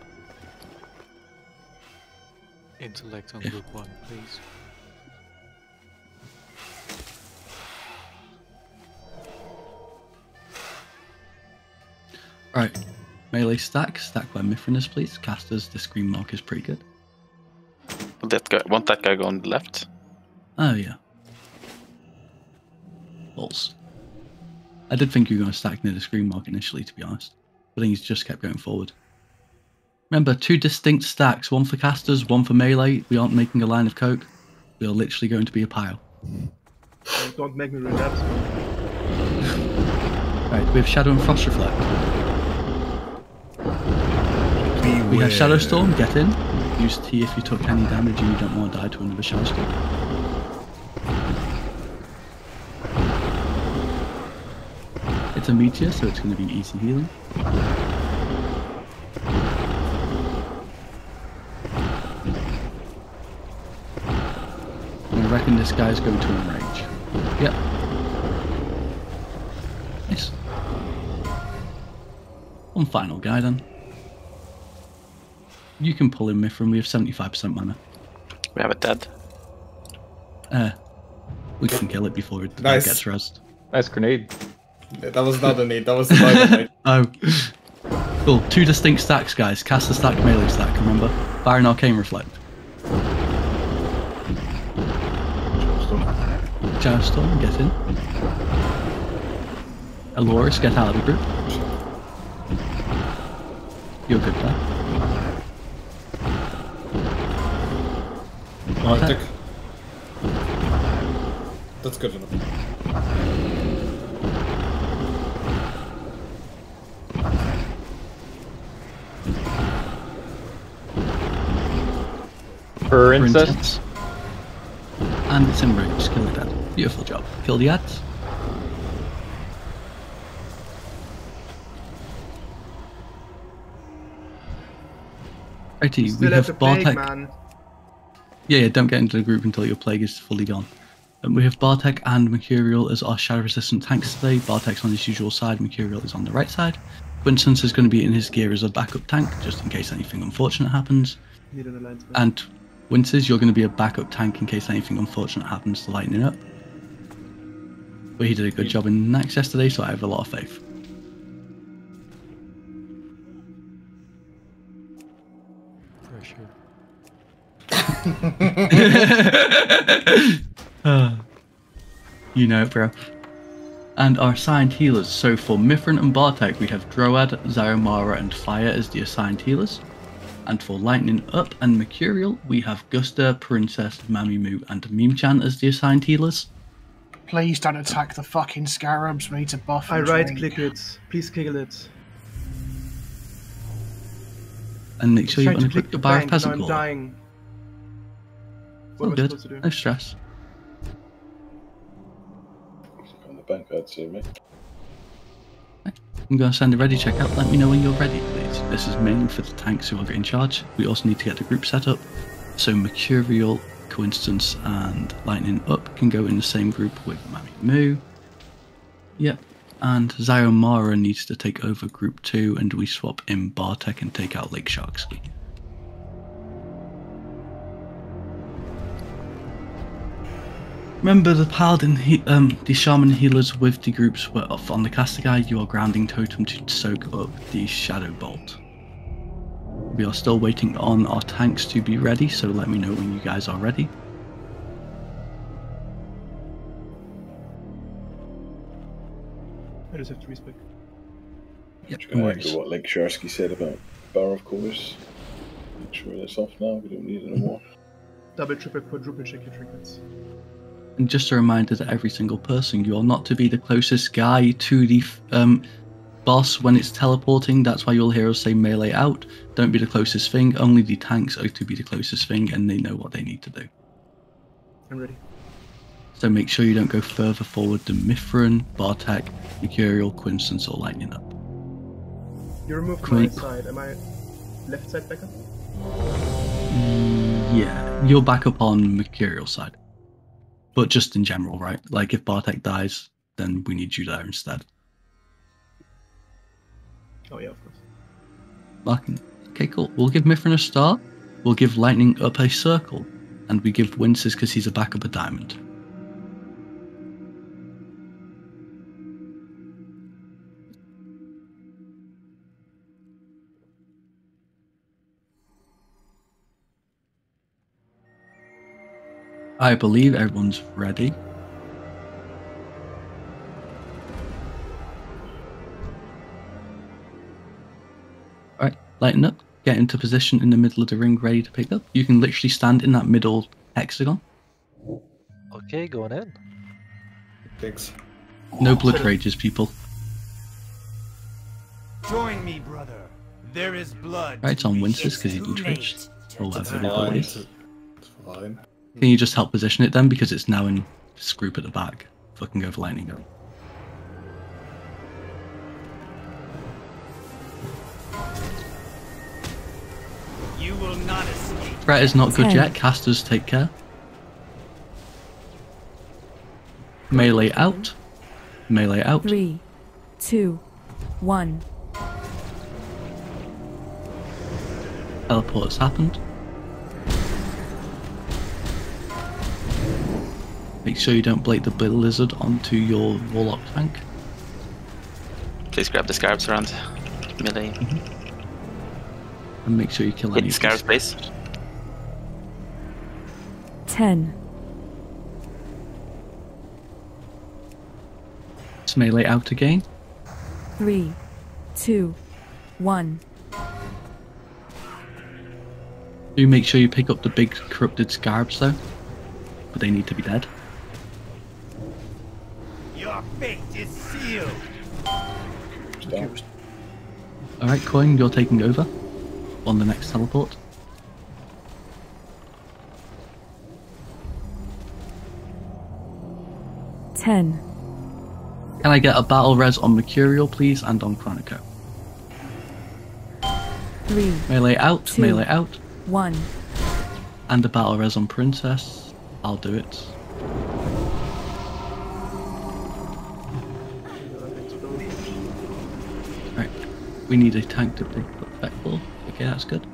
Intellect on group one, please. Right. Melee stack, stack by Mithranus, please. Casters, the screen mark is pretty good. Will that guy, won't that guy go on the left? Oh, yeah. Balls. I did think you were going to stack near the screen mark initially, to be honest. But then he's just kept going forward. Remember, two distinct stacks, one for casters, one for melee. We aren't making a line of coke. We are literally going to be a pile. Oh, don't make me relapse. Right, we have Shadow and Frost Reflect. We have oh, Shadow Storm, get in. Use T if you took any damage and you don't want to die to another Shadow Storm. It's a meteor, so it's going to be easy healing. I reckon this guy's going to enrage. Yep. Nice. One final guy then. You can pull in Mithrin, we have 75% mana. We have it dead. Uh, we can kill it before it Nice. gets rest. Nice grenade. That was not a need, that was the dynamite. [LAUGHS] Oh. Cool. Two distinct stacks, guys. Cast the stack, melee stack, remember? Fire and Arcane Reflect. Shadow Storm, get in. Aloris, get out of the group. You're good there. Arctic. That's good enough. For For incest. instance. And it's in range. Kill it dead. Beautiful job. Kill the ads. Righty, we Still have have Yeah, yeah, don't get into the group until your plague is fully gone. Um, we have Bartek and Mercurial as our shadow resistant tanks today. Bartek's on his usual side, Mercurial is on the right side. Winston's is going to be in his gear as a backup tank, just in case anything unfortunate happens. Need an alliance. And Winters, you're going to be a backup tank in case anything unfortunate happens to lighten it up. But he did a good job in Nax yesterday, so I have a lot of faith. [LAUGHS] You know it, bro. And our assigned healers. So for Mithrin and Bartek, we have Droad, Zyromara, and Fire as the assigned healers. And for Lightning Up and Mercurial, we have Gusta, Princess, Mamimoo, and Mimchan as the assigned healers. Please don't attack the fucking scarabs. We need to buff. I and right click it. Please kill it. And make sure you Trying to click the Bar of bank, now Peasant I'm dying. What All am I good. supposed to do? No stress. On the bank, I'd say, mate. I'm going to send a ready check out. Let me know when you're ready, please. This is mainly for the tanks who are getting charged. We also need to get the group set up. So Mercurial, Coincidence, and Lightning Up can go in the same group with Mami Moo. Yep. And Zyomara needs to take over group 2 and we swap in Bartek and take out Lake Sharksky. Remember the paladin, he, um, the shaman healers with the groups were off on the caster guide. You are grounding totem to soak up the shadow bolt. We are still waiting on our tanks to be ready, so let me know when you guys are ready. I just have to respec. Yep, Just no gonna worries. what Lake Sharsky said about Bar of Course. Make sure that's off now, we don't need it anymore. Double, triple, quadruple check your trinkets. And just a reminder to every single person, you are not to be the closest guy to the um, boss when it's teleporting. That's why you'll hear us say melee out. Don't be the closest thing. Only the tanks are to be the closest thing, and they know what they need to do. I'm ready. So make sure you don't go further forward than Mithrin, Bartek, Mercurial, Quinstance, or Lightning Up. You removed Can my side. Am I left side back backup? Yeah, you're back up on Mercurial side. But just in general, right? Like if Bartek dies, then we need you there instead. Oh yeah, of course. Marking. Okay, cool. We'll give Mithrin a star. We'll give Lightning Up a circle. And we give Winces because he's a backup of a diamond. I believe everyone's ready. Alright, lighten up. Get into position in the middle of the ring, ready to pick up. You can literally stand in that middle hexagon. Okay, going in. Thanks. No blood rages, people. Join me, brother. There is blood. Right, it's on Winces It's because he too controls. Or It's whatever it fine. It's fine. Can you just help position it then? Because it's now in this group at the back. Fucking go for lightning go. You will not escape. Threat is not good Ten. yet. Casters take care. Melee out. Melee out. Three, two, one. Teleport has happened. Make sure you don't blade the blizzard onto your warlock tank. Please grab the scarabs around melee. Mm-hmm. And make sure you kill Hit any the of scarabs, these. please. Ten. It's melee out again. Three, two, one. Do make sure you pick up the big corrupted scarabs though. But they need to be dead. Alright, Coin, you're taking over on the next teleport. Ten. Can I get a battle res on Mercurial, please, and on Chronico? Three, Melee out, Two. melee out, one. and a battle res on Princess. I'll do it. We need a tank to pick up Vector. Okay, that's good.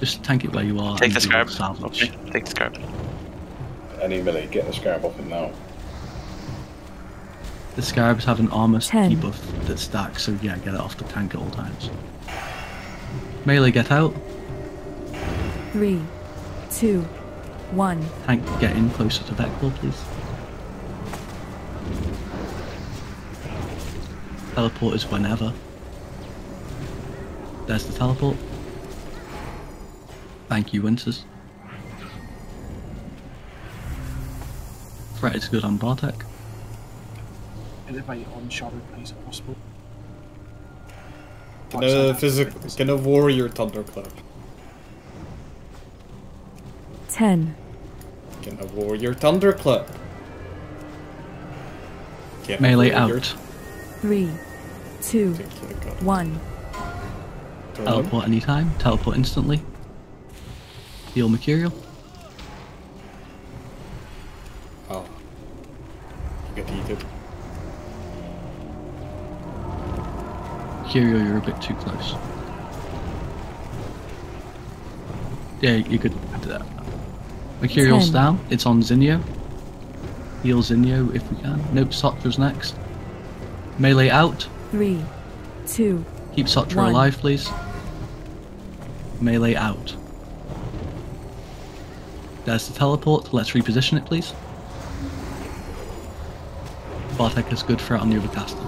Just tank it where you are. Take the do scarab. Salvage. Okay, take the scarab. Any melee, get the scarab off him now. The scarabs have an armor Ten. debuff that stacks, so yeah, get it off the tank at all times. Melee, get out. Three, two, one. Tank, get in closer to Vector, please. Teleport is whenever. There's the teleport. Thank you, Winters. Threat is good on Bartek. Elevate on Shadow, please, if possible. Can a physic can a warrior thunderclap? Ten. Can a warrior thunderclap? Melee warrior- out. Three, two, Thank you, God. one. Turn on. Teleport anytime. Teleport instantly. Heal Mercurial. Oh. You get heated. Mercurial, you're a bit too close. Yeah, you could do that. Mercurial's Ten. down. It's on Zinio. Heal Zinio if we can. Nope, Sotra's next. Melee out. Three, two, Keep Sotra One. alive, please. Melee out. There's the teleport. Let's reposition it, please. Bartek is good threat on the other caster.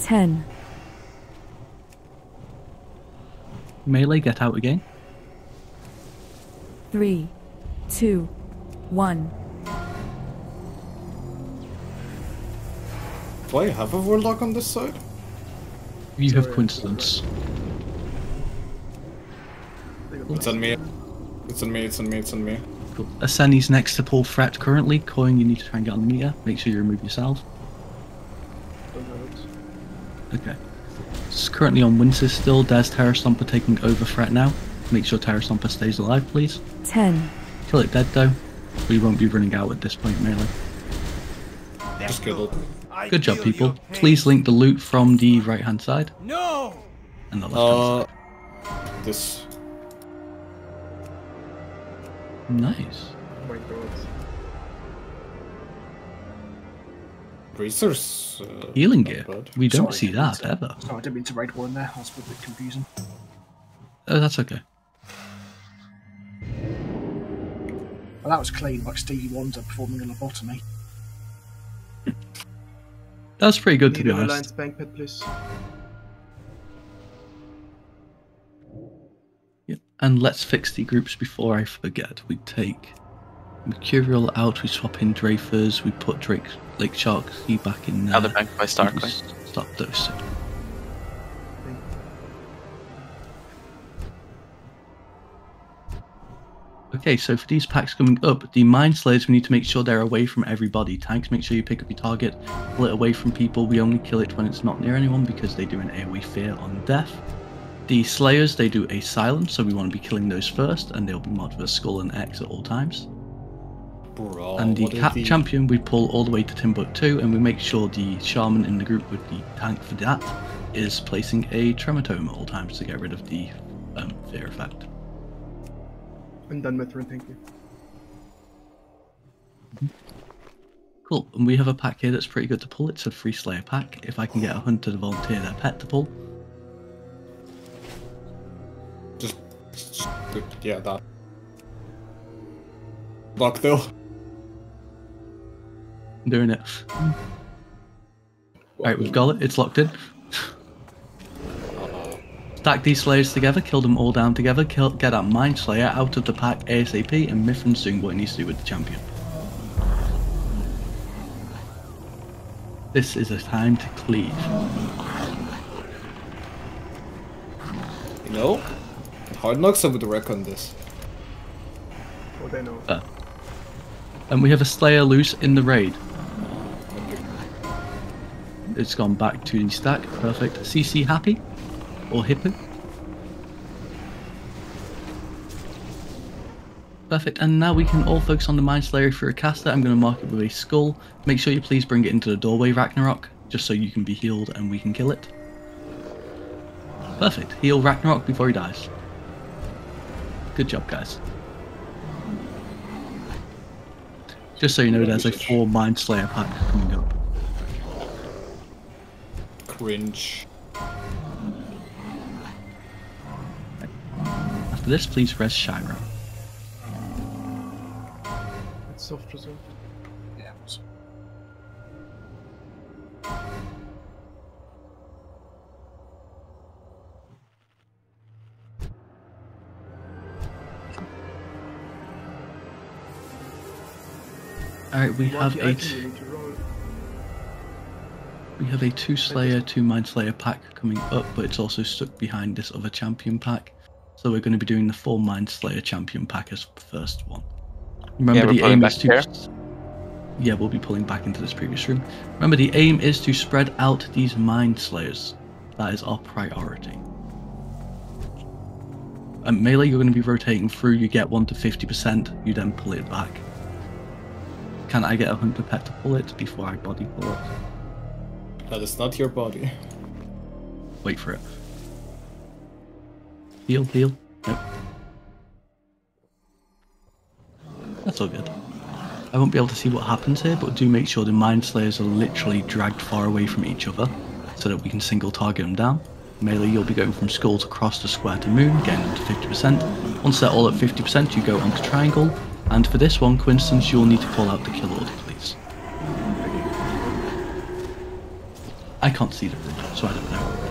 ten, Melee, get out again. Three, two, one. Do I have a warlock on this side? You have coincidence. It's on me. It's on me, it's on me, it's on me. Cool. Aseni's next to Paul threat currently. Coin, you need to try and get on the meter. Make sure you remove yourself. Okay. It's currently on Winces still. There's Terror Stomper taking over threat now. Make sure Terror Stomper stays alive, please. Ten, Kill it dead though. We won't be running out at this point, melee. Just killed it. Good job, people. Please link the loot from the right hand side. No! And the left hand Uh, this. Nice. Oh my god. Bracers. Uh, Healing gear. bad. We don't Sorry, see that mean to- ever. Sorry, I didn't mean to raid one there. That's a bit confusing. Oh, that's okay. Well, that was clean, like Stevie Wonder performing a lobotomy. Eh? That's pretty good to Need be an honest. Alliance bank pad, please. Yep. And let's fix the groups before I forget. We take Mercurial out, we swap in Dreyfus, we put Drake Lake Shark Sea back in there. Other bank by and we Starcoin. Stop those. Okay, so for these packs coming up, the Mind Slayers, we need to make sure they're away from everybody. Tanks, make sure you pick up your target, pull it away from people. We only kill it when it's not near anyone because they do an AoE fear on death. The Slayers, they do a silence, so we want to be killing those first, and they'll be marked with a skull and X at all times. Bro, and the Cat the- Champion, we pull all the way to Timbuktu, and we make sure the Shaman in the group with the tank for that is placing a Tremor Totem at all times to get rid of the um, fear effect. I'm done, Mithrin, thank you. Cool, and we have a pack here that's pretty good to pull. It's a free Slayer pack. If I can get a hunter to volunteer their pet to pull, Just, just yeah, that. Block though. I'm doing it. Alright, we've got it. It's locked in. Stack these slayers together, kill them all down together, kill, get that Mind Slayer out of the pack ASAP, and Mithrin's doing what he needs to do with the champion. This is a time to cleave. You know, hard knocks over the wreck on this. Oh, they know. Uh, and we have a Slayer loose in the raid. It's gone back to the stack. Perfect. CC happy? Or Hippo? Perfect. And now we can all focus on the Mind Slayer for a caster. I'm going to mark it with a skull. Make sure you please bring it into the doorway, Ragnarok, just so you can be healed and we can kill it. Perfect. Heal Ragnarok before he dies. Good job, guys. Just so you know, there's a four Mind Slayer pack coming up. Cringe. After this, please res Shira. It's soft resolve. Yeah. Alright, we have Marky a item you need to roll. we have a two Slayer, two Mind Slayer pack coming up, but it's also stuck behind this other champion pack. So we're going to be doing the full Mind Slayer champion pack as the first one. Remember we're the aim is to here? Yeah, we'll be pulling back into this previous room. Remember the aim is to spread out these Mind Slayers. That is our priority. And melee, you're going to be rotating through. You get one to 50%. You then pull it back. Can I get a hunter pet to pull it before I body pull it? That is not your body. Wait for it. Heal, heal. Nope. That's all good. I won't be able to see what happens here, but do make sure the Mind Slayers are literally dragged far away from each other so that we can single target them down. Melee, you'll be going from skull to cross to square to moon, getting them to 50%. Once they're all at 50%, you go onto triangle. And for this one, Coinstance, you'll need to call out the kill order, please. I can't see the bridge, so I don't know.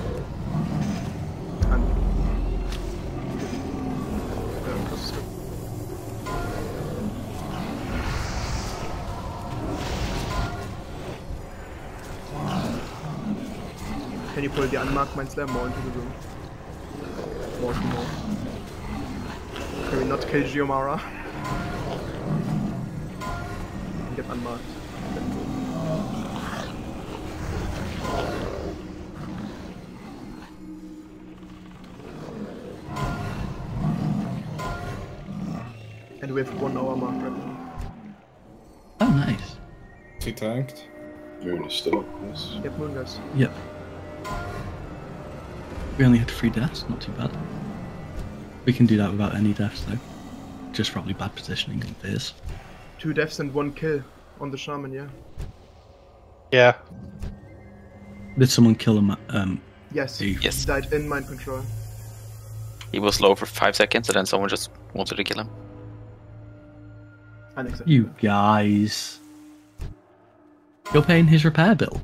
Can you pull the unmarked mind slam more into the room? More and more. Can we not kill Giomara? Get unmarked. And we have one hour mark right. Oh, nice. She tanked. Moon is still up, yes. Yep, moon guys. Yep. We only had three deaths, not too bad. We can do that without any deaths though. Just probably bad positioning and fears. Two deaths and one kill on the shaman, yeah? Yeah. Did someone kill him? Um, Yes. Eve? Yes. Died in mind control. He was low for five seconds, and then someone just wanted to kill him. You guys. You're paying his repair bill.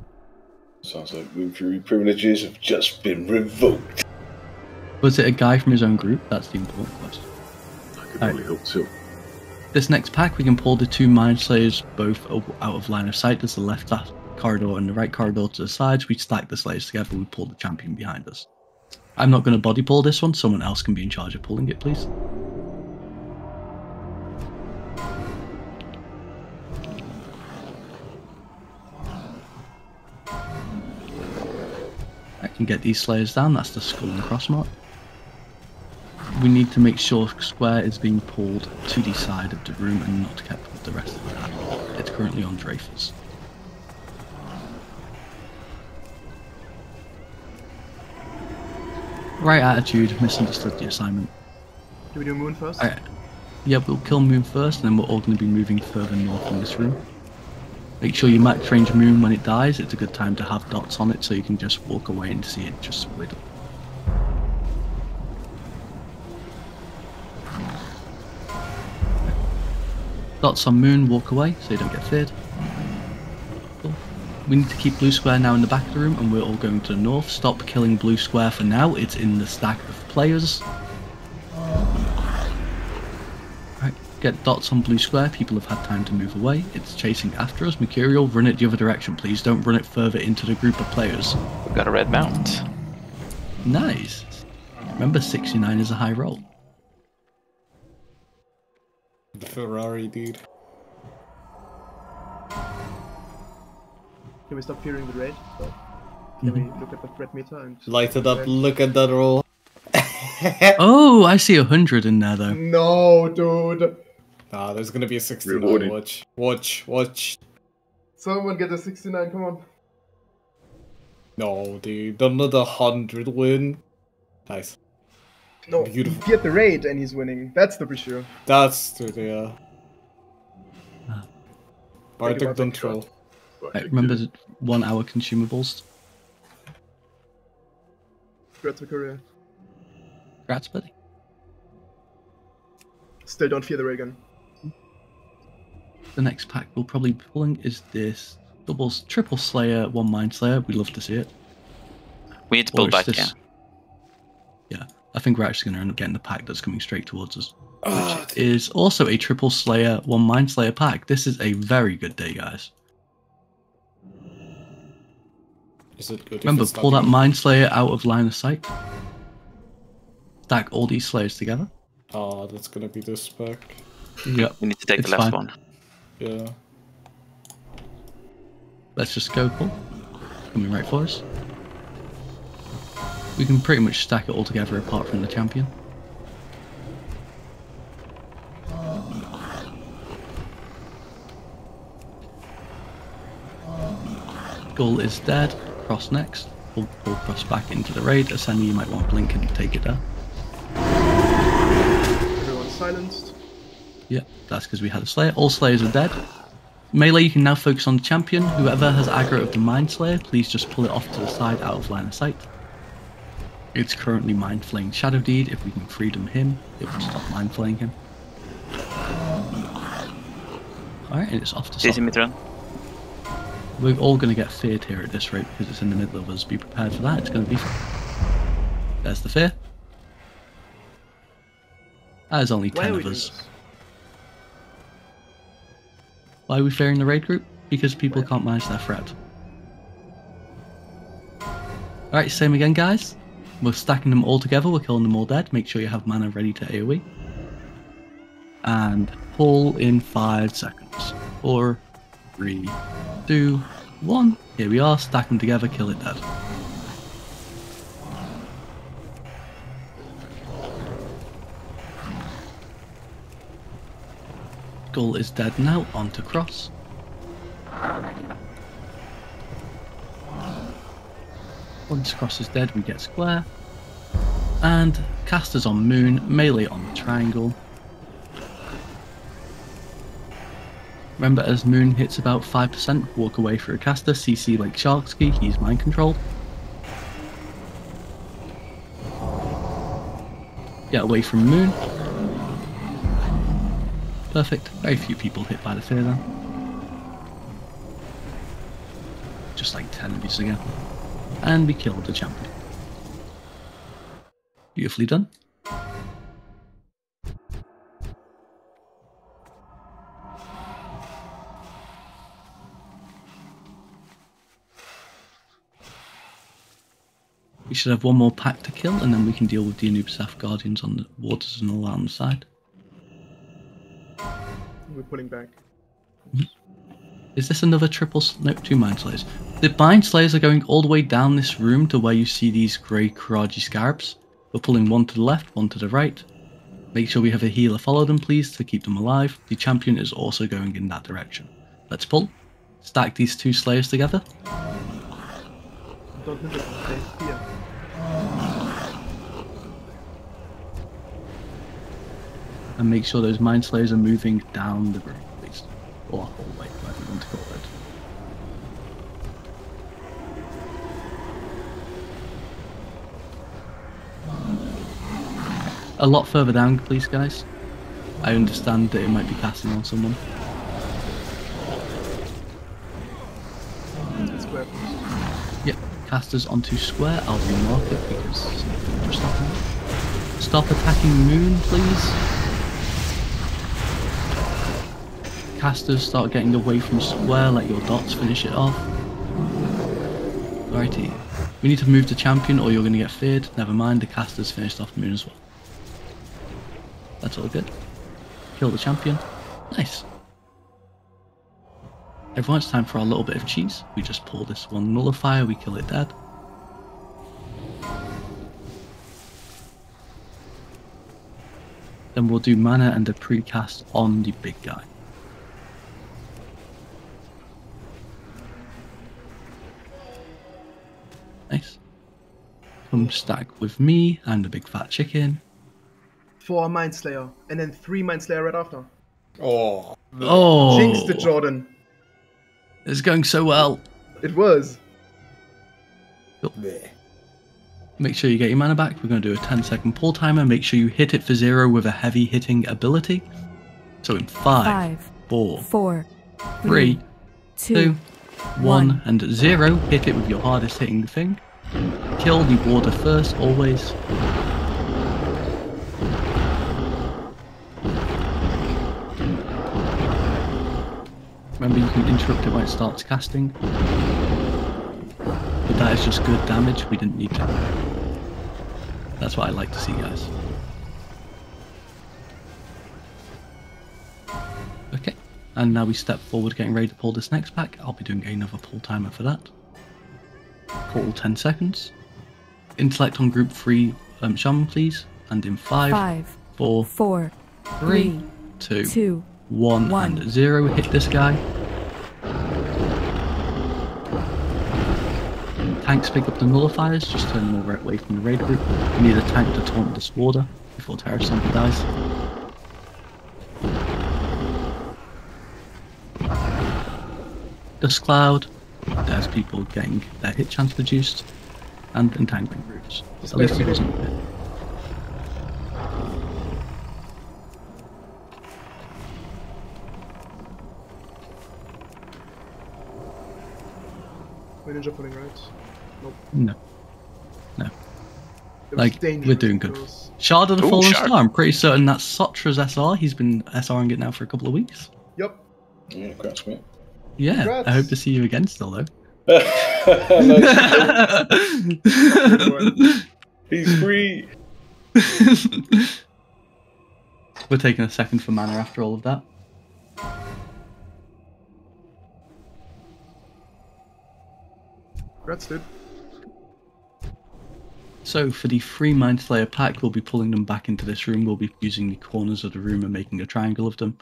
Sounds like Fury privileges have just been revoked. Was it a guy from his own group? That's the important question. I could only hope so. This next pack, we can pull the two Mind Slayers both out of line of sight. There's the left corridor and the right corridor to the sides. We stack the Slayers together, we pull the champion behind us. I'm not going to body pull this one, someone else can be in charge of pulling it, please. Can get these Slayers down, that's the skull and cross mark. We need to make sure Square is being pulled to the side of the room and not kept with the rest of the. It's currently on Dreyfus. Right attitude, misunderstood the assignment. Do we do moon first? Alright. Yeah, we'll kill Moon first, and then we're all going to be moving further north in this room. Make sure you max range Moon when it dies. It's a good time to have dots on it so you can just walk away and see it just split. Dots on Moon, walk away so you don't get feared. Cool. We need to keep Blue Square now in the back of the room, and we're all going to the north. Stop killing Blue Square for now, it's in the stack of players. Get dots on blue square. People have had time to move away. It's chasing after us. Mercurial, run it the other direction, please. Don't run it further into the group of players. We've got a red mount. Nice. Remember, 69 is a high roll. The Ferrari, dude. Can we stop fearing the raid? So, can we mm-hmm. look at the threat meter and Light it up, look at that roll. [LAUGHS] Oh, I see a 100 in there, though. No, dude. Nah, there's gonna be a 69. Rewarding. Watch. Watch. Watch. Someone get a 69, come on. No, dude. Another 100 win. Nice. No, Beautiful. he had the raid and he's winning. That's the issue. That's the, yeah. Ah. Bartek, about don't troll. Right, remember the one hour consumables? Congrats, Mercurial. Congrats, buddy. Still don't fear the ray gun. The next pack we'll probably be pulling is this double, triple Slayer, one Mind Slayer. We'd love to see it. We need to Or build it's back, this- yeah. Yeah, I think we're actually going to end up getting the pack that's coming straight towards us. Ah, Which is also a triple Slayer, one Mind Slayer pack. This is a very good day, guys. Is it good? Remember, it's not pull that me? Mind Slayer out of line of sight. Stack all these Slayers together. Oh, that's gonna be this spec. Yep. We need to take It's the last fine. one. Yeah. Let's just go, Paul. Coming right for us. We can pretty much stack it all together apart from the champion. Gull is dead. Cross next. Pull, pull Cross back into the raid. Ascend, you might want to blink and take it down. Everyone's silenced. Yep, that's because we had a Slayer. All Slayers are dead. Melee, you can now focus on the champion. Whoever has aggro of the Mind Slayer, please just pull it off to the side out of line of sight. It's currently Mind Flaying Shadow Deed. If we can freedom him, it will stop Mind Flaying him. Alright, and it's off to Easy stop. mid-run. We're all going to get feared here at this rate because it's in the middle of us. Be prepared for that. It's going to be fun. There's the fear. That is only Why 10 of doing us. Why are we fearing the raid group? Because people can't manage their threat. Alright, same again, guys. We're stacking them all together, we're killing them all dead. Make sure you have mana ready to AoE. And pull in 5 seconds. Four, three, two, one. Here we are, stacking together, kill it dead. Gull is dead now, on to Cross. Once Cross is dead, we get Square. And Casters on Moon, Melee on Triangle. Remember, as Moon hits about 5%, walk away for a caster, CC like Sharksky, he's mind controlled. Get away from Moon. Perfect. Very few people hit by the fear then. Just like 10 of us ago. And we killed the champion. Beautifully done. We should have one more pack to kill, and then we can deal with the Anubis Guardians on the waters and alarm side. We're pulling back. Is this another triple? No, two Mind Slayers. The Mind Slayers are going all the way down this room to where you see these grey Qiraji scarabs. We're pulling one to the left, one to the right. Make sure we have a healer follow them, please, to keep them alive. The champion is also going in that direction. Let's pull. Stack these two Slayers together. Don't hit it. Okay, here. And make sure those Mind Slayers are moving down the room, please. Or hallway, whatever you want to call it. A lot further down, please, guys. I understand that it might be casting on someone. Yep, casters onto square. I'll remark it because. Stop attacking moon, please. Casters start getting away from square. Let your dots finish it off. Alrighty. We need to move to champion or you're going to get feared. Never mind, the casters finished off moon as well. That's all good. Kill the champion. Nice. Everyone, it's time for our little bit of cheese. We just pull this one nullifier, we kill it dead. Then we'll do mana and a precast on the big guy. Nice. Come stack with me and a big fat chicken. Four Mind Slayer, and then three Mind Slayer right after. Oh. Oh! Jinxed it, Jordan. It's going so well. It was. Make sure you get your mana back. We're going to do a 10 second pull timer. Make sure you hit it for zero with a heavy hitting ability. So in five, Five, four, four, three, two, two, one, and zero. Hit it with your hardest hitting thing. Kill the warder first, always. Remember, you can interrupt it when it starts casting. But that is just good damage. We didn't need to. That's what I like to see, guys. And now we step forward, getting ready to pull this next pack. I'll be doing another pull timer for that. Pull 10 seconds. Intellect on group 3 um, shaman, please. And in five, Five, four, four, three, three, two, two, one, one. and 0. Hit this guy. tanks pick up the nullifiers, just turn them over away from the raid group. We need a tank to taunt this warder before Terror Stomper dies. Dust Cloud, there's people getting their hit chance reduced, and entangling roots. At least he wasn't hit. We're ninja pulling, right? Nope. No. No. Like, we're doing good. because- Shard of the Ooh, Fallen Shard. Star, I'm pretty certain that's Sotra's SR. He's been SRing it now for a couple of weeks. Yep. Yeah, mm, congrats, mate. Yeah, Congrats. I hope to see you again still, though. [LAUGHS] He's free. [LAUGHS] We're taking a second for mana after all of that. Congrats, dude. So for the free Mind Slayer pack, we'll be pulling them back into this room. We'll be using the corners of the room and making a triangle of them,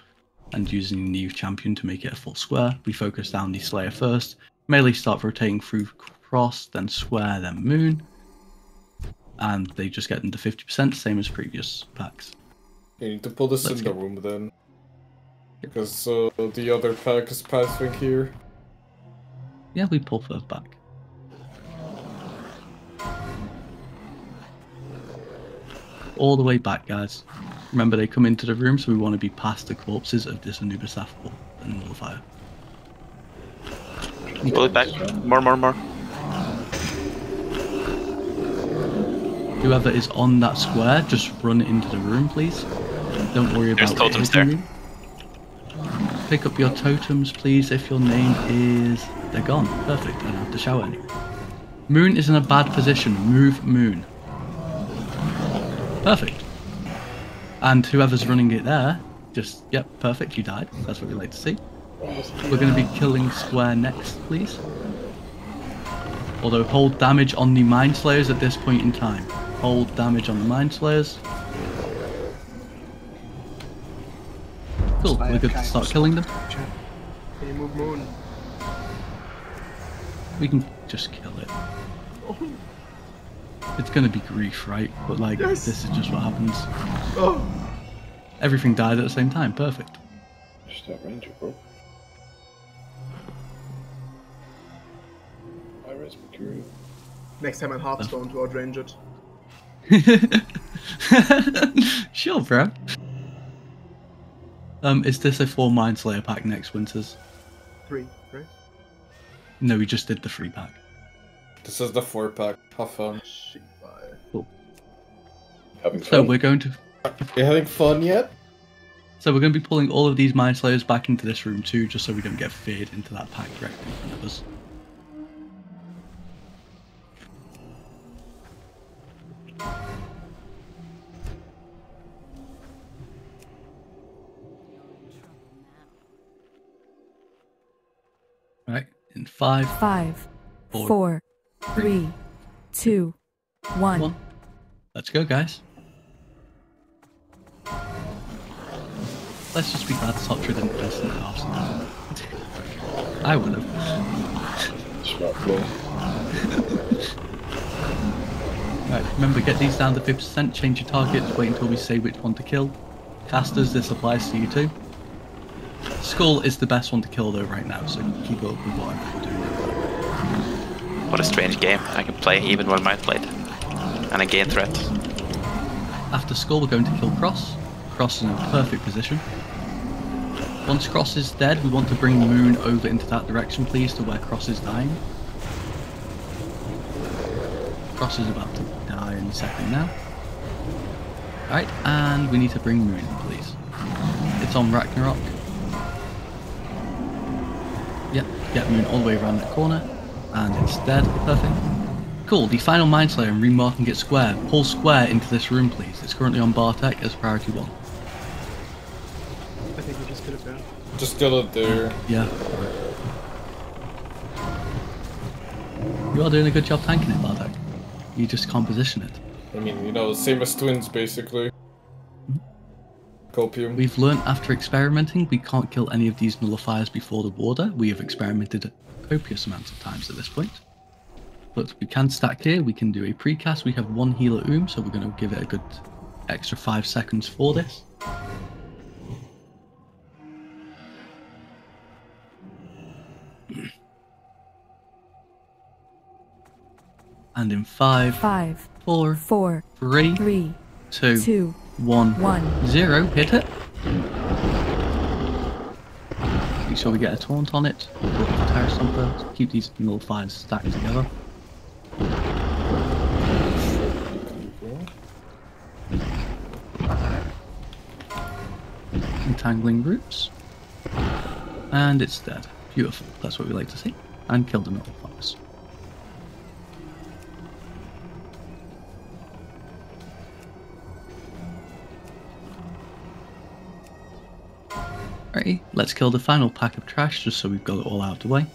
and using the new champion to make it a full square. We focus down the Slayer first. Melee start rotating through cross, then square, then moon, and they just get into 50%, same as previous packs. You need to pull this Let's in the room then. Because uh, the other pack is passing here. Yeah, we pull further back. All the way back, guys. Remember, they come into the room, so we want to be past the corpses of this Anubis Affable and Nullifier. Pull it back. More, more, more. Whoever is on that square, just run into the room, please. Don't worry There's about totems there. you. Pick up your totems, please. If your name is, they're gone. Perfect. I don't have to shower anymore. Moon is in a bad position. Move Moon. Perfect. And whoever's running it there, just yep, perfect. You died. That's what we like to see. We're going to be killing Square next, please. Although hold damage on the Mind Slayers at this point in time. Hold damage on the Mind Slayers. Cool, we're good to start killing them. Can you move moon? We can just kill it. It's gonna be grief, right? But like, Yes. this is just what happens. Oh, Everything died at the same time, perfect. Just that ranger, bro. Iris Mercurial. next time at Hearthstone to outrange it. [LAUGHS] sure, bro. Um, is this a four Mind Slayer pack next winters? Three, right? No, we just did the free pack. This is the four pack. Have fun. Cool. Having So we're going to You having fun yet? So we're going to be pulling all of these Mind Slayers back into this room too, just so we don't get feared into that pack directly in front of us. Right, in five, Five, Four. four, three, two, one. one. Let's go, guys. Let's just be glad Sotra didn't press in the Arsenal. I would have. Smart play. Right, remember, get these down to 50%, change your targets, wait until we say which one to kill. Casters, this applies to you too. Skull is the best one to kill though right now, so keep up with what I'm doing. What a strange game. I can play even while mind played. And I gain threat. After school we're going to kill Cross. Cross is in a perfect position. Once Cross is dead, we want to bring Moon over into that direction, please, to where Cross is dying. Cross is about to die in a second now. Alright, and we need to bring Moon, please. It's on Ragnarok. Yep, get Moon all the way around that corner, and it's dead. Perfect. Cool, the final Mind Slayer and remarking it square. Pull square into this room, please. It's currently on Bartek as priority one. I think we just did it there. Just kill it there. Yeah. You are doing a good job tanking it, Bartek. You just can't position it. I mean, you know, same as twins, basically. Copium. We've learned after experimenting we can't kill any of these nullifiers before the warder. We have experimented copious amounts of times at this point. But we can stack here. We can do a precast. We have one healer oom, so we're going to give it a good extra five seconds for this. And in five, Five, four, four, three, three, two, two, one, one. zero. Hit it. Make sure we get a taunt on it. To Keep these nullifiers stacked together. Entangling roots. And it's dead. Beautiful. That's what we like to see. And killed the nullifiers. Alrighty, let's kill the final pack of trash just so we've got it all out of the way.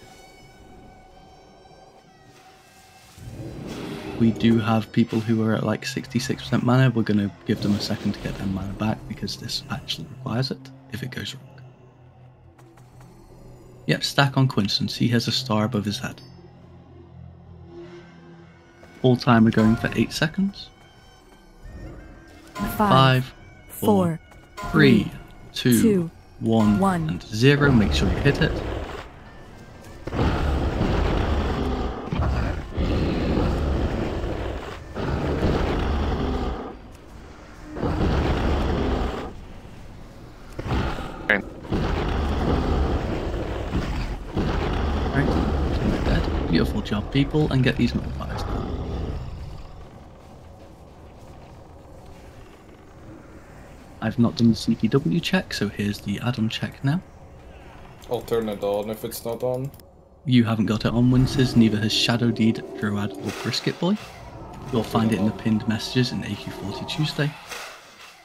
We do have people who are at like 66% mana. We're going to give them a second to get their mana back because this actually requires it if it goes wrong. Yep, stack on Quinson's. He has a star above his head. All time we're going for 8 seconds. Five, Five, four, three, two, two, one, one. and zero. Make sure you hit it. Right, so. Beautiful job, people, and get these modifiers I've not done the CTW check, so here's the add-on check now. I'll turn it on if it's not on. You haven't got it on Winces, neither has Shadow Deed, Droad, or Brisket Boy. You'll find it in the pinned messages in AQ40 Tuesday.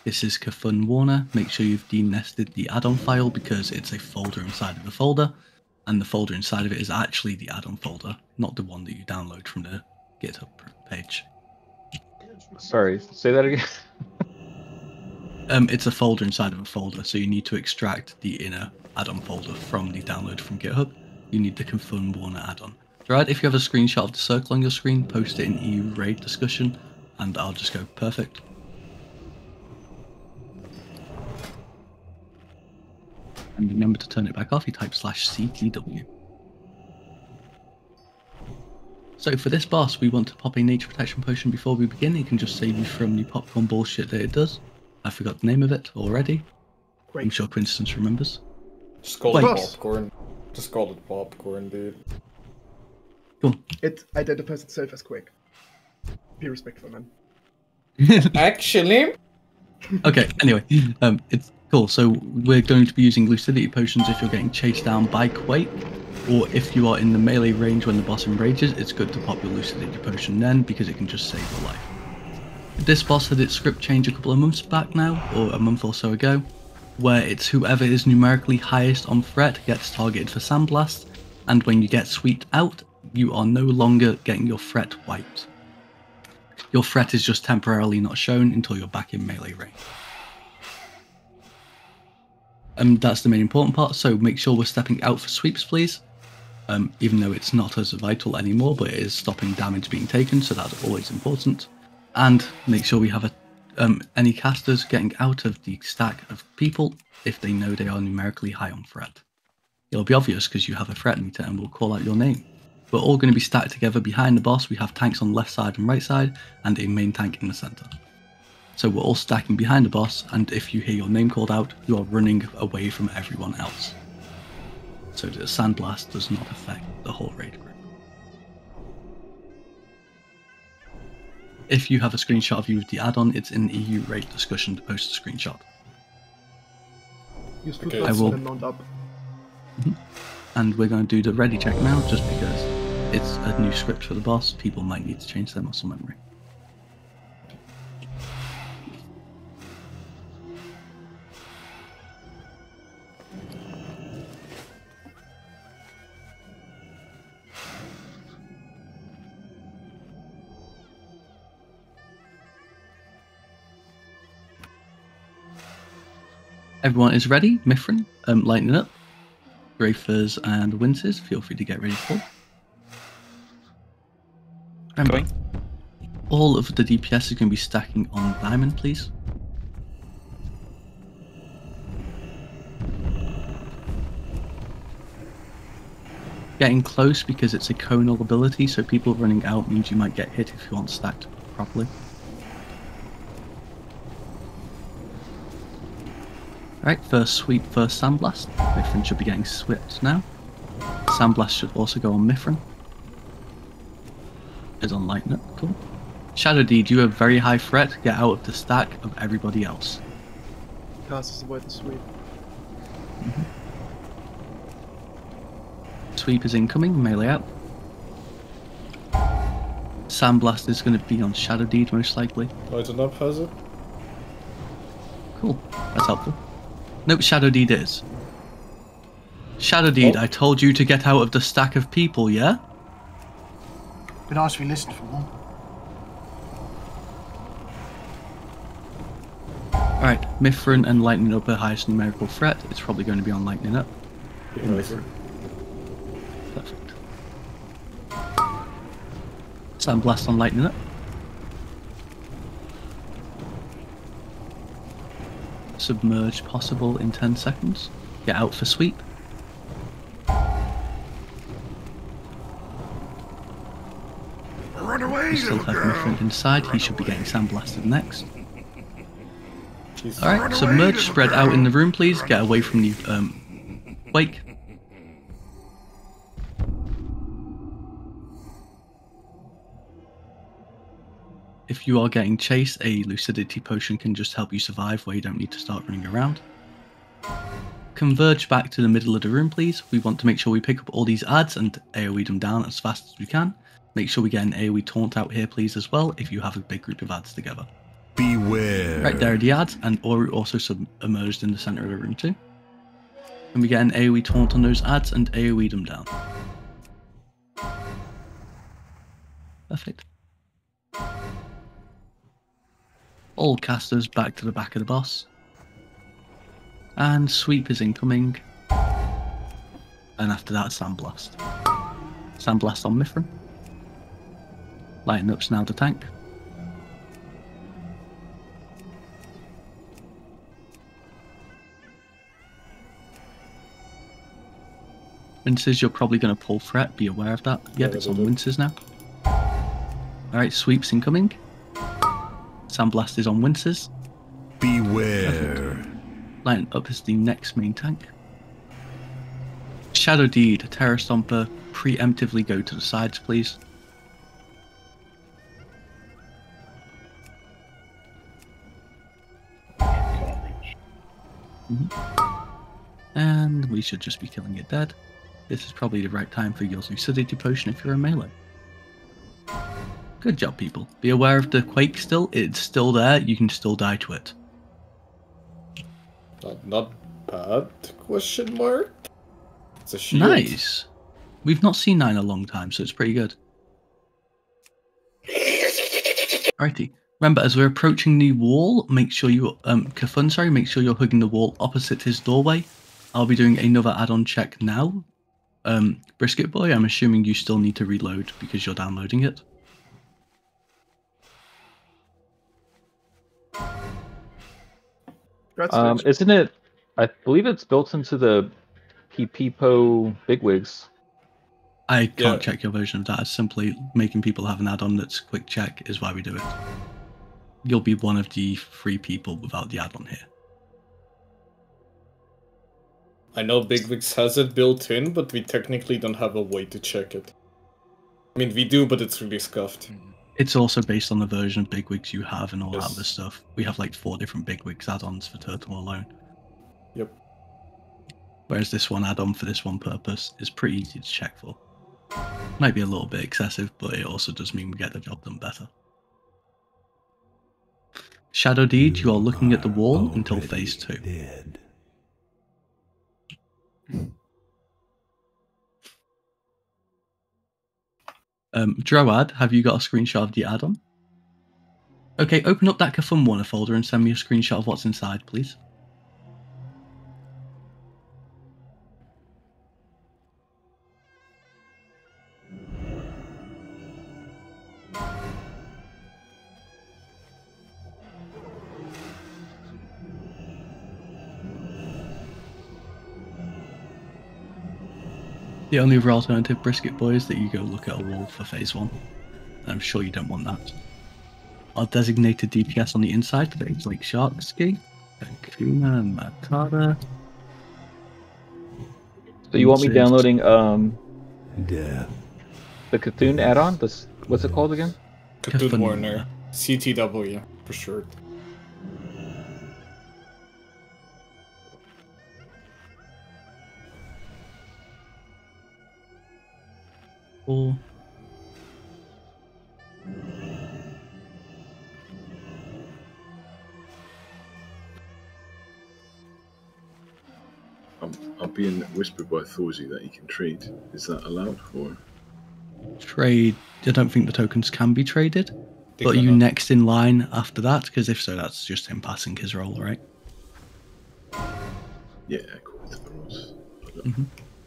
This is C'Thun Warner. Make sure you've denested the add-on file because it's a folder inside of the folder, and the folder inside of it is actually the add-on folder, not the one that you download from the GitHub page. Sorry, say that again. [LAUGHS] Um, it's a folder inside of a folder, so you need to extract the inner add-on folder from the download from GitHub. You need the Confirm Warner add-on. Right, if you have a screenshot of the circle on your screen, post it in EU raid discussion, and I'll just go perfect. And remember to turn it back off, you type slash CTW. So for this boss, we want to pop a nature protection potion before we begin. It can just save you from the popcorn bullshit that it does. I forgot the name of it already. I'm sure Quinstance remembers. Just call Wait. it popcorn. Just call it popcorn, dude. It identifies itself as quick. Be respectful, man. [LAUGHS] Actually, Okay, anyway, um, it's cool. So we're going to be using lucidity potions if you're getting chased down by Quake, or if you are in the melee range when the boss enrages, it's good to pop your lucidity potion then because it can just save your life. This boss had its script change a couple of months back now, or a month or so ago, where it's whoever is numerically highest on threat gets targeted for Sandblast, and when you get swept out, you are no longer getting your threat wiped. Your threat is just temporarily not shown until you're back in melee range. And that's the main important part, so make sure we're stepping out for sweeps, please. Um, even though it's not as vital anymore, but it is stopping damage being taken, so that's always important. And make sure we have a, um, any casters getting out of the stack of people if they know they are numerically high on threat. It'll be obvious because you have a threat meter and we'll call out your name. We're all going to be stacked together behind the boss. We have tanks on left side and right side, and a main tank in the center. So we're all stacking behind the boss, and if you hear your name called out, you are running away from everyone else. So the sandblast does not affect the whole raid group. If you have a screenshot of you with the add-on, it's in EU rate discussion to post a screenshot. Use Okay. I will- and mount up. Mm-hmm. And we're going to do the ready check now, just because it's a new script for the boss. People might need to change their muscle memory. Everyone is ready. Mithrin, um, lighten up. Grafers and Winters, feel free to get ready for. Remember, all of the DPS is going to be stacking on diamond, please. Getting close because it's a conal ability, so people running out means you might get hit if you aren't stacked properly. Right, first sweep, first sandblast. Mithrin should be getting swept now. Sandblast should also go on Mithrin. Is on Lightning, cool. Shadow Deed, you have very high threat, get out of the stack of everybody else. Cast is avoid the sweep. Mm-hmm. Sweep is incoming, melee out. Sandblast is going to be on Shadow Deed most likely. Oh, Lighten up has it. Cool, that's helpful. Nope, Shadow Deed is. Shadow Deed, oh. I told you to get out of the stack of people, yeah? Be nice if we listened for one. Alright, Mithrin and Lightning Up are highest numerical threat. It's probably going to be on Lightning Up. In Mithrin. Perfect. Sandblast on Lightning Up. Submerge possible in 10 seconds. Get out for sweep. Run away, We still have Mithrin inside. He should be getting sandblasted next. Alright, submerge, spread out in the room, please. Get away from the um, wake. You are getting chased, a lucidity potion can just help you survive where you don't need to start running around. Converge back to the middle of the room, please. We want to make sure we pick up all these ads and AoE them down as fast as we can. Make sure we get an AoE taunt out here, please, as well, if you have a big group of ads together. Beware. Right there are the ads, and Ouro also submerged in the center of the room too. And we get an AoE taunt on those ads and AoE them down. Perfect. All casters back to the back of the boss. And sweep is incoming. And after that, Sandblast. Sandblast on Mithrin. Lighten up's now the tank. Winces, you're probably going to pull threat. Be aware of that. Yep, Yeah, it's on. Winces now. Alright, sweeps incoming. Sandblast is on Winces. Beware. Lighten up is the next main tank. Shadow Deed, Terror Stomper, preemptively go to the sides, please. Mhm. And we should just be killing it dead. This is probably the right time for your Lucidity Potion if you're a melee. Good job, people. Be aware of the Quake still. It's still there. You can still die to it. Not, not bad? Question mark. It's a shield. Nice. We've not seen that in a long time, so it's pretty good. Alrighty. Remember, as we're approaching the wall, make sure you, um, C'Thun, sorry, make sure you're hugging the wall opposite his doorway. I'll be doing another add-on check now. Um, Brisket Boy, I'm assuming you still need to reload because you're downloading it. Um, isn't it? I believe it's built into the PPPO bigwigs. I can't check your version of that. It's simply making people have an add-on that's quick check is why we do it. You'll be one of the three people without the add-on here. I know Bigwigs has it built in, but we technically don't have a way to check it. I mean, we do, but it's really scuffed. It's also based on the version of Bigwigs you have and all that other stuff. We have like four different Bigwigs add-ons for Turtle alone. Yep. Whereas this one add-on for this one purpose is pretty easy to check for. Might be a little bit excessive, but it also does mean we get the job done better. Shadow Deed, you are looking at the wall until phase two. Dead. [LAUGHS] Um, Droad, have you got a screenshot of the add-on? Okay, open up that C'Thun Warner folder and send me a screenshot of what's inside, please. The only other alternative, Brisket Boy, is that you go look at a wall for phase one. I'm sure you don't want that. Our designated DPS on the inside today is like Sharksky, Akuma, and Makata. So you want me downloading um Death. the Cthulhu add-on? This what's it called again? Cthulhu Cthulhu. Warner. CTW, for short. Or I'm, I'm being whispered by Thorzy that he can trade. Is that allowed? Or trade. I don't think the tokens can be traded. They But are you cannot. next in line after that? Because if so, that's just him passing his role, right? yeah, according to the rules.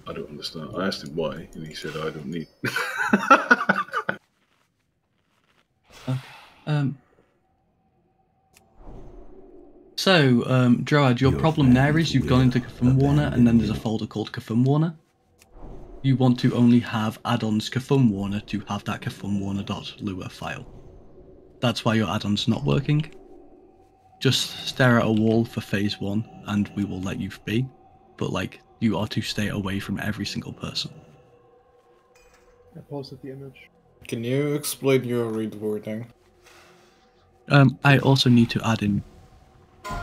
I don't. I don't understand. I asked him why, and he said I don't need. [LAUGHS] Um. So, um, Droad, your Your problem there friends is you've gone into will Cthulhu Warner, and then there's a folder called Cthulhu Warner. You want to only have add-ons Cthulhu Warner to have that Cthulhu Warner.lua file. That's why your add-on's not working. Just stare at a wall for phase one, and we will let you be. But like, you are to stay away from every single person. I posted the image. Can you explain your read wording? Um, I also need to add in.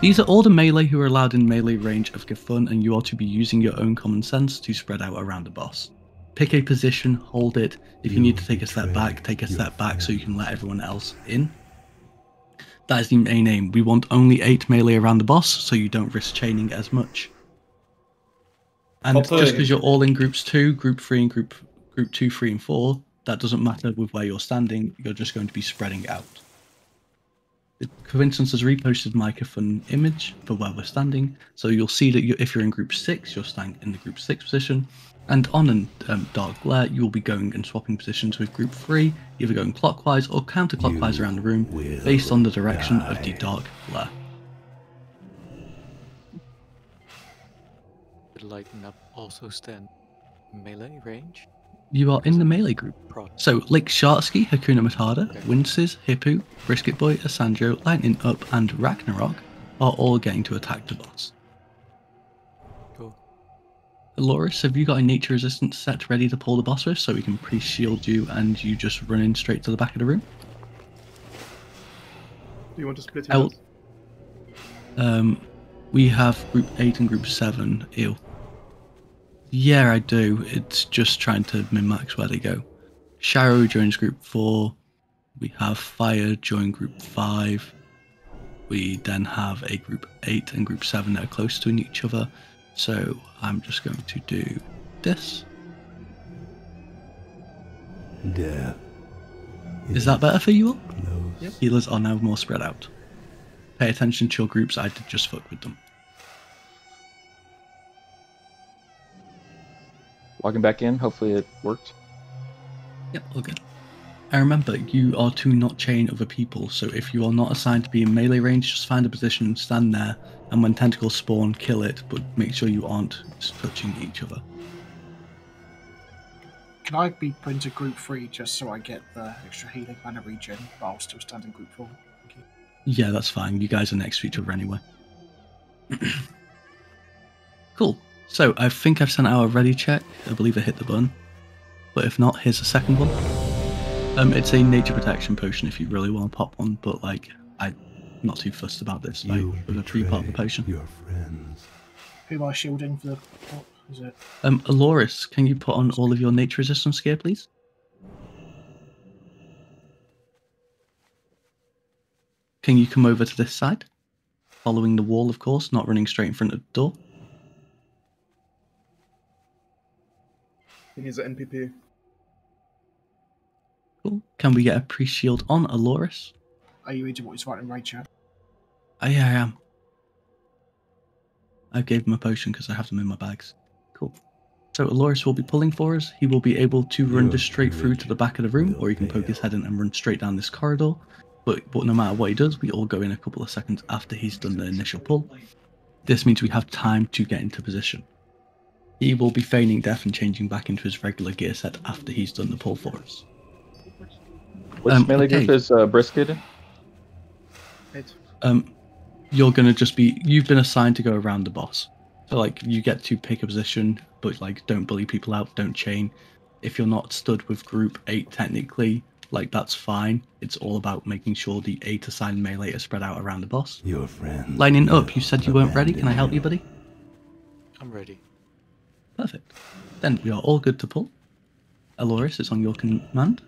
These are all the melee who are allowed in melee range of C'Thun, and you are to be using your own common sense to spread out around the boss. Pick a position, hold it. If you need to take a step back, take a step back so you can let everyone else in. That is the main aim. We want only 8 melee around the boss, so you don't risk chaining as much. And I'll just because you're all in groups 2, group 3, and group group 2, 3, and 4, that doesn't matter with where you're standing, you're just going to be spreading out. Instance, has reposted C'Thun image for where we're standing, so you'll see that you, if you're in group 6, you're standing in the group 6 position, and on an um, Dark Glare, you will be going and swapping positions with group 3, either going clockwise or counterclockwise You around the room, based on the direction of the. Dark Glare. Would lighten up also stand melee range? You are in the melee group. So, Lake Sharksky, Hakuna Matata, Okay. Winces, Hippu, Brisket Boy, Asanjo, Lightning Up, and Ragnarok are all going to attack the boss. Cool. Loris, have you got a nature resistance set ready to pull the boss with so we can pre shield you and you just run in straight to the back of the room? Do you want to split it out? Um, we have group 8 and group 7. Ew. Yeah, I do. It's just trying to min max where they go. Sharo joins group 4. We have Fire join group 5. We then have a group 8 and group 7 that are close to each other. So I'm just going to do this. Death. Is that better for you all? Close. Healers are now more spread out. Pay attention to your groups, I did just fuck with them. Logging back in. Hopefully it worked. Yep, all good. And remember, you are to not chain other people, so if you are not assigned to be in melee range, just find a position, stand there, and when tentacles spawn, kill it, but make sure you aren't touching each other. Can I be put into group three just so I get the extra healing mana regen, but I'll still stand in group four? Thank you. Yeah, that's fine. You guys are next to each other anyway. [CLEARS THROAT] cool. So, I think I've sent out a ready check. I believe I hit the button. But if not, here's a second one. Um, it's a nature protection potion if you really want to pop one, but like, I'm not too fussed about this. Like, You with a three part betray potion. Your friends. Who am I shielding for the. What is it? Um, Aloris, can you put on all of your nature resistance gear, please? Can you come over to this side? Following the wall, of course, not running straight in front of the door. He needs an NPP. Cool. Can we get a pre shield on Aloris? Are you reading what he's writing in raid chat? Oh, yeah, I am. I gave him a potion because I have them in my bags. Cool. So Aloris will be pulling for us. He will be able to run just straight through to the back of the room, or he can poke his head in and run straight down this corridor. But but no matter what he does, we all go in a couple of seconds after he's done the initial pull. This means we have time to get into position. He will be feigning death and changing back into his regular gear set after he's done the pull for us. Which Um, melee okay. group is uh, brisket? Um, you're gonna just be. You've been assigned to go around the boss. So like you get to pick a position, but like don't bully people out, don't chain. If you're not stood with group eight technically, like that's fine. It's all about making sure the eight assigned melee are spread out around the boss. Your friend. Lining up, you said you weren't ready. Can I help you, buddy? I'm ready. Perfect. Then we are all good to pull. Aloris is on your command.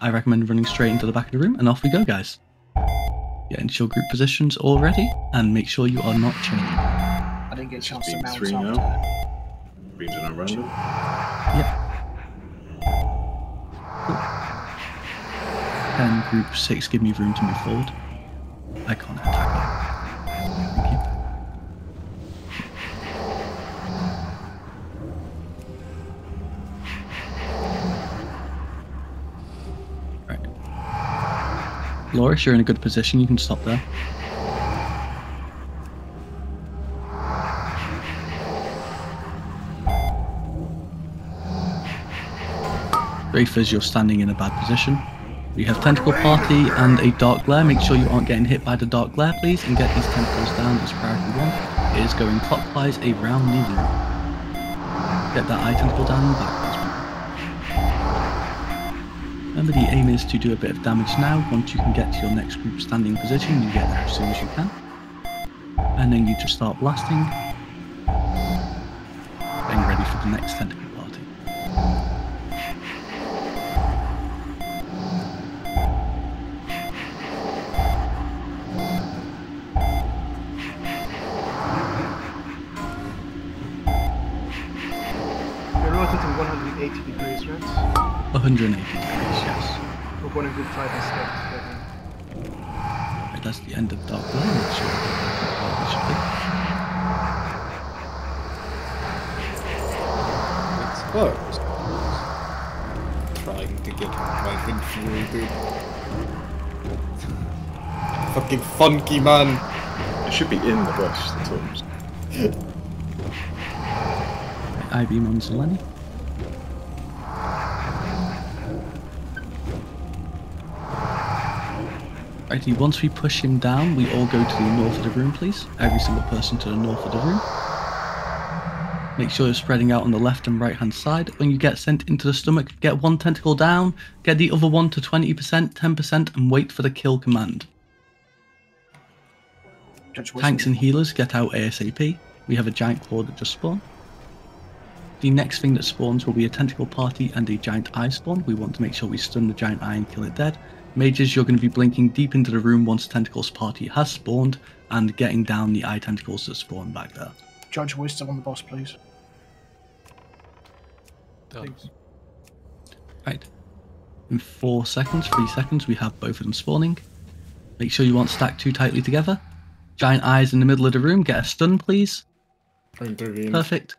I recommend running straight into the back of the room, and off we go, guys. Get into your group positions already, and make sure you are not chained. I didn't get a chance to mount three after. now. Beams are random. Yep. Ten group six, give me room to move forward. I can't attack it. Thank you. Right. Loris, you're in a good position. You can stop there. Dreyfus, you're standing in a bad position. We have Tentacle Party and a Dark Glare. Make sure you aren't getting hit by the Dark Glare, please, and get these tentacles down as priority one. It is going clockwise around the room. Get that eye tentacle down and backwards. Remember, the aim is to do a bit of damage now. Once you can get to your next group standing position, you get there as soon as you can. And then you just start blasting. Getting ready for the next tentacle Fucking funky man. It should be in the boss, the tombs. I beam on Zeleny. Righty, once we push him down, we all go to the north of the room, please. Every single person to the north of the room. Make sure you're spreading out on the left and right hand side. When you get sent into the stomach, get one tentacle down, get the other one to 20%, 10%, and wait for the kill command. Judge Wisdom. Tanks and healers get out ASAP. We have a giant claw that just spawned. The next thing that spawns will be a tentacle party and a giant eye spawn. We want to make sure we stun the giant eye and kill it dead. Mages, you're going to be blinking deep into the room once tentacles party has spawned and getting down the eye tentacles that spawn back there. Judge Wisdom on the boss, please. Thanks. Right. In four seconds, three seconds, we have both of them spawning. Make sure you aren't stacked too tightly together. Giant eyes in the middle of the room. Get a stun, please. Intervene. Perfect.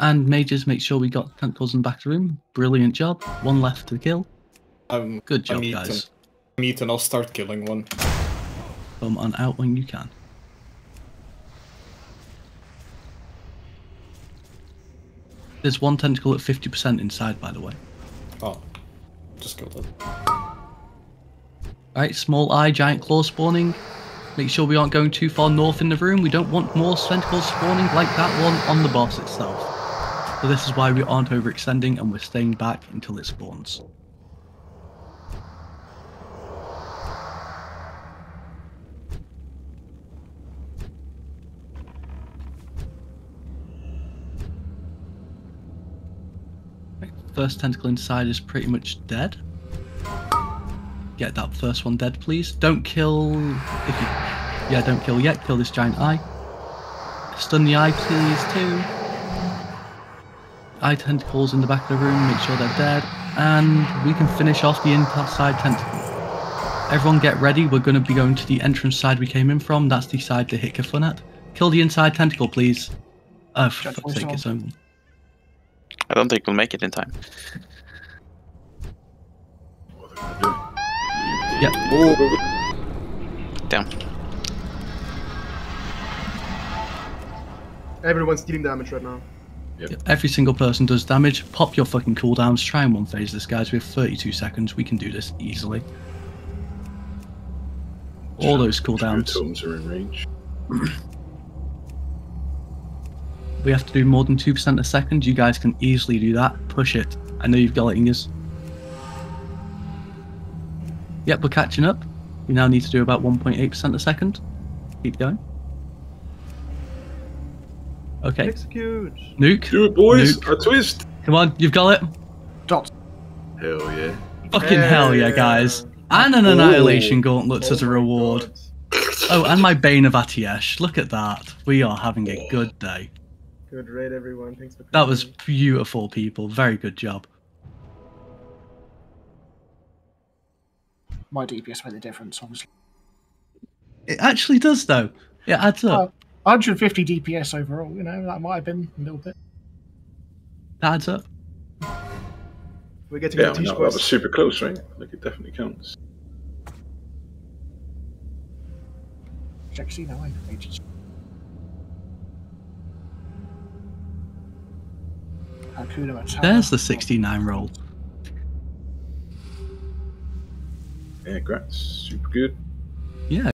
And mages, make sure we got tentacles in the back of the room. Brilliant job. One left to kill. Um, Good job, I'm guys. I'm eating, I'll start killing one. Come on out when you can. There's one tentacle at 50% inside, by the way. Oh. Just killed it. Alright, small eye, giant claw spawning. Make sure we aren't going too far north in the room. We don't want more tentacles spawning like that one on the boss itself. So this is why we aren't overextending and we're staying back until it spawns. First tentacle inside is pretty much dead. Get that first one dead, please. Don't kill. If you, yeah, don't kill yet. Kill this giant eye. Stun the eye, please, too. Eye tentacles in the back of the room. Make sure they're dead, and we can finish off the inside tentacle. Everyone, get ready. We're going to be going to the entrance side we came in from. That's the side to hit C'Thun at. Kill the inside tentacle, please. Oh, for fuck's sake, it's only. I don't think we'll make it in time. Yep. Damn. Everyone's dealing damage right now. Yep. Every single person does damage. Pop your fucking cooldowns. Try and one phase this, guys. We have 32 seconds. We can do this easily. All those cooldowns. Totems are in range. We have to do more than 2% a second. You guys can easily do that. Push it. I know you've got it in yours. Yep, we're catching up. We now need to do about 1.8% a second. Keep going. Okay. Execute. Nuke. Do it, boys. Nuke. A twist. Come on, you've got it. Dot. Hell yeah. Fucking hell yeah, guys. And an Annihilation Gauntlets as a reward. Oh, and my Bane of Atiesh. Look at that. We are having a good day. Good raid, everyone. Thanks for That was beautiful, people. Very good job. My DPS made the difference, obviously. It actually does, though. It adds up. Uh, 150 DPS overall, you know, that might have been a little bit. That adds up. We're getting Yeah, the I know, teach that was super close, right? Like it definitely counts. Check, see now, I ages. Hakuna Matata. There's the 69 roll. Yeah, congrats. Super good. Yeah.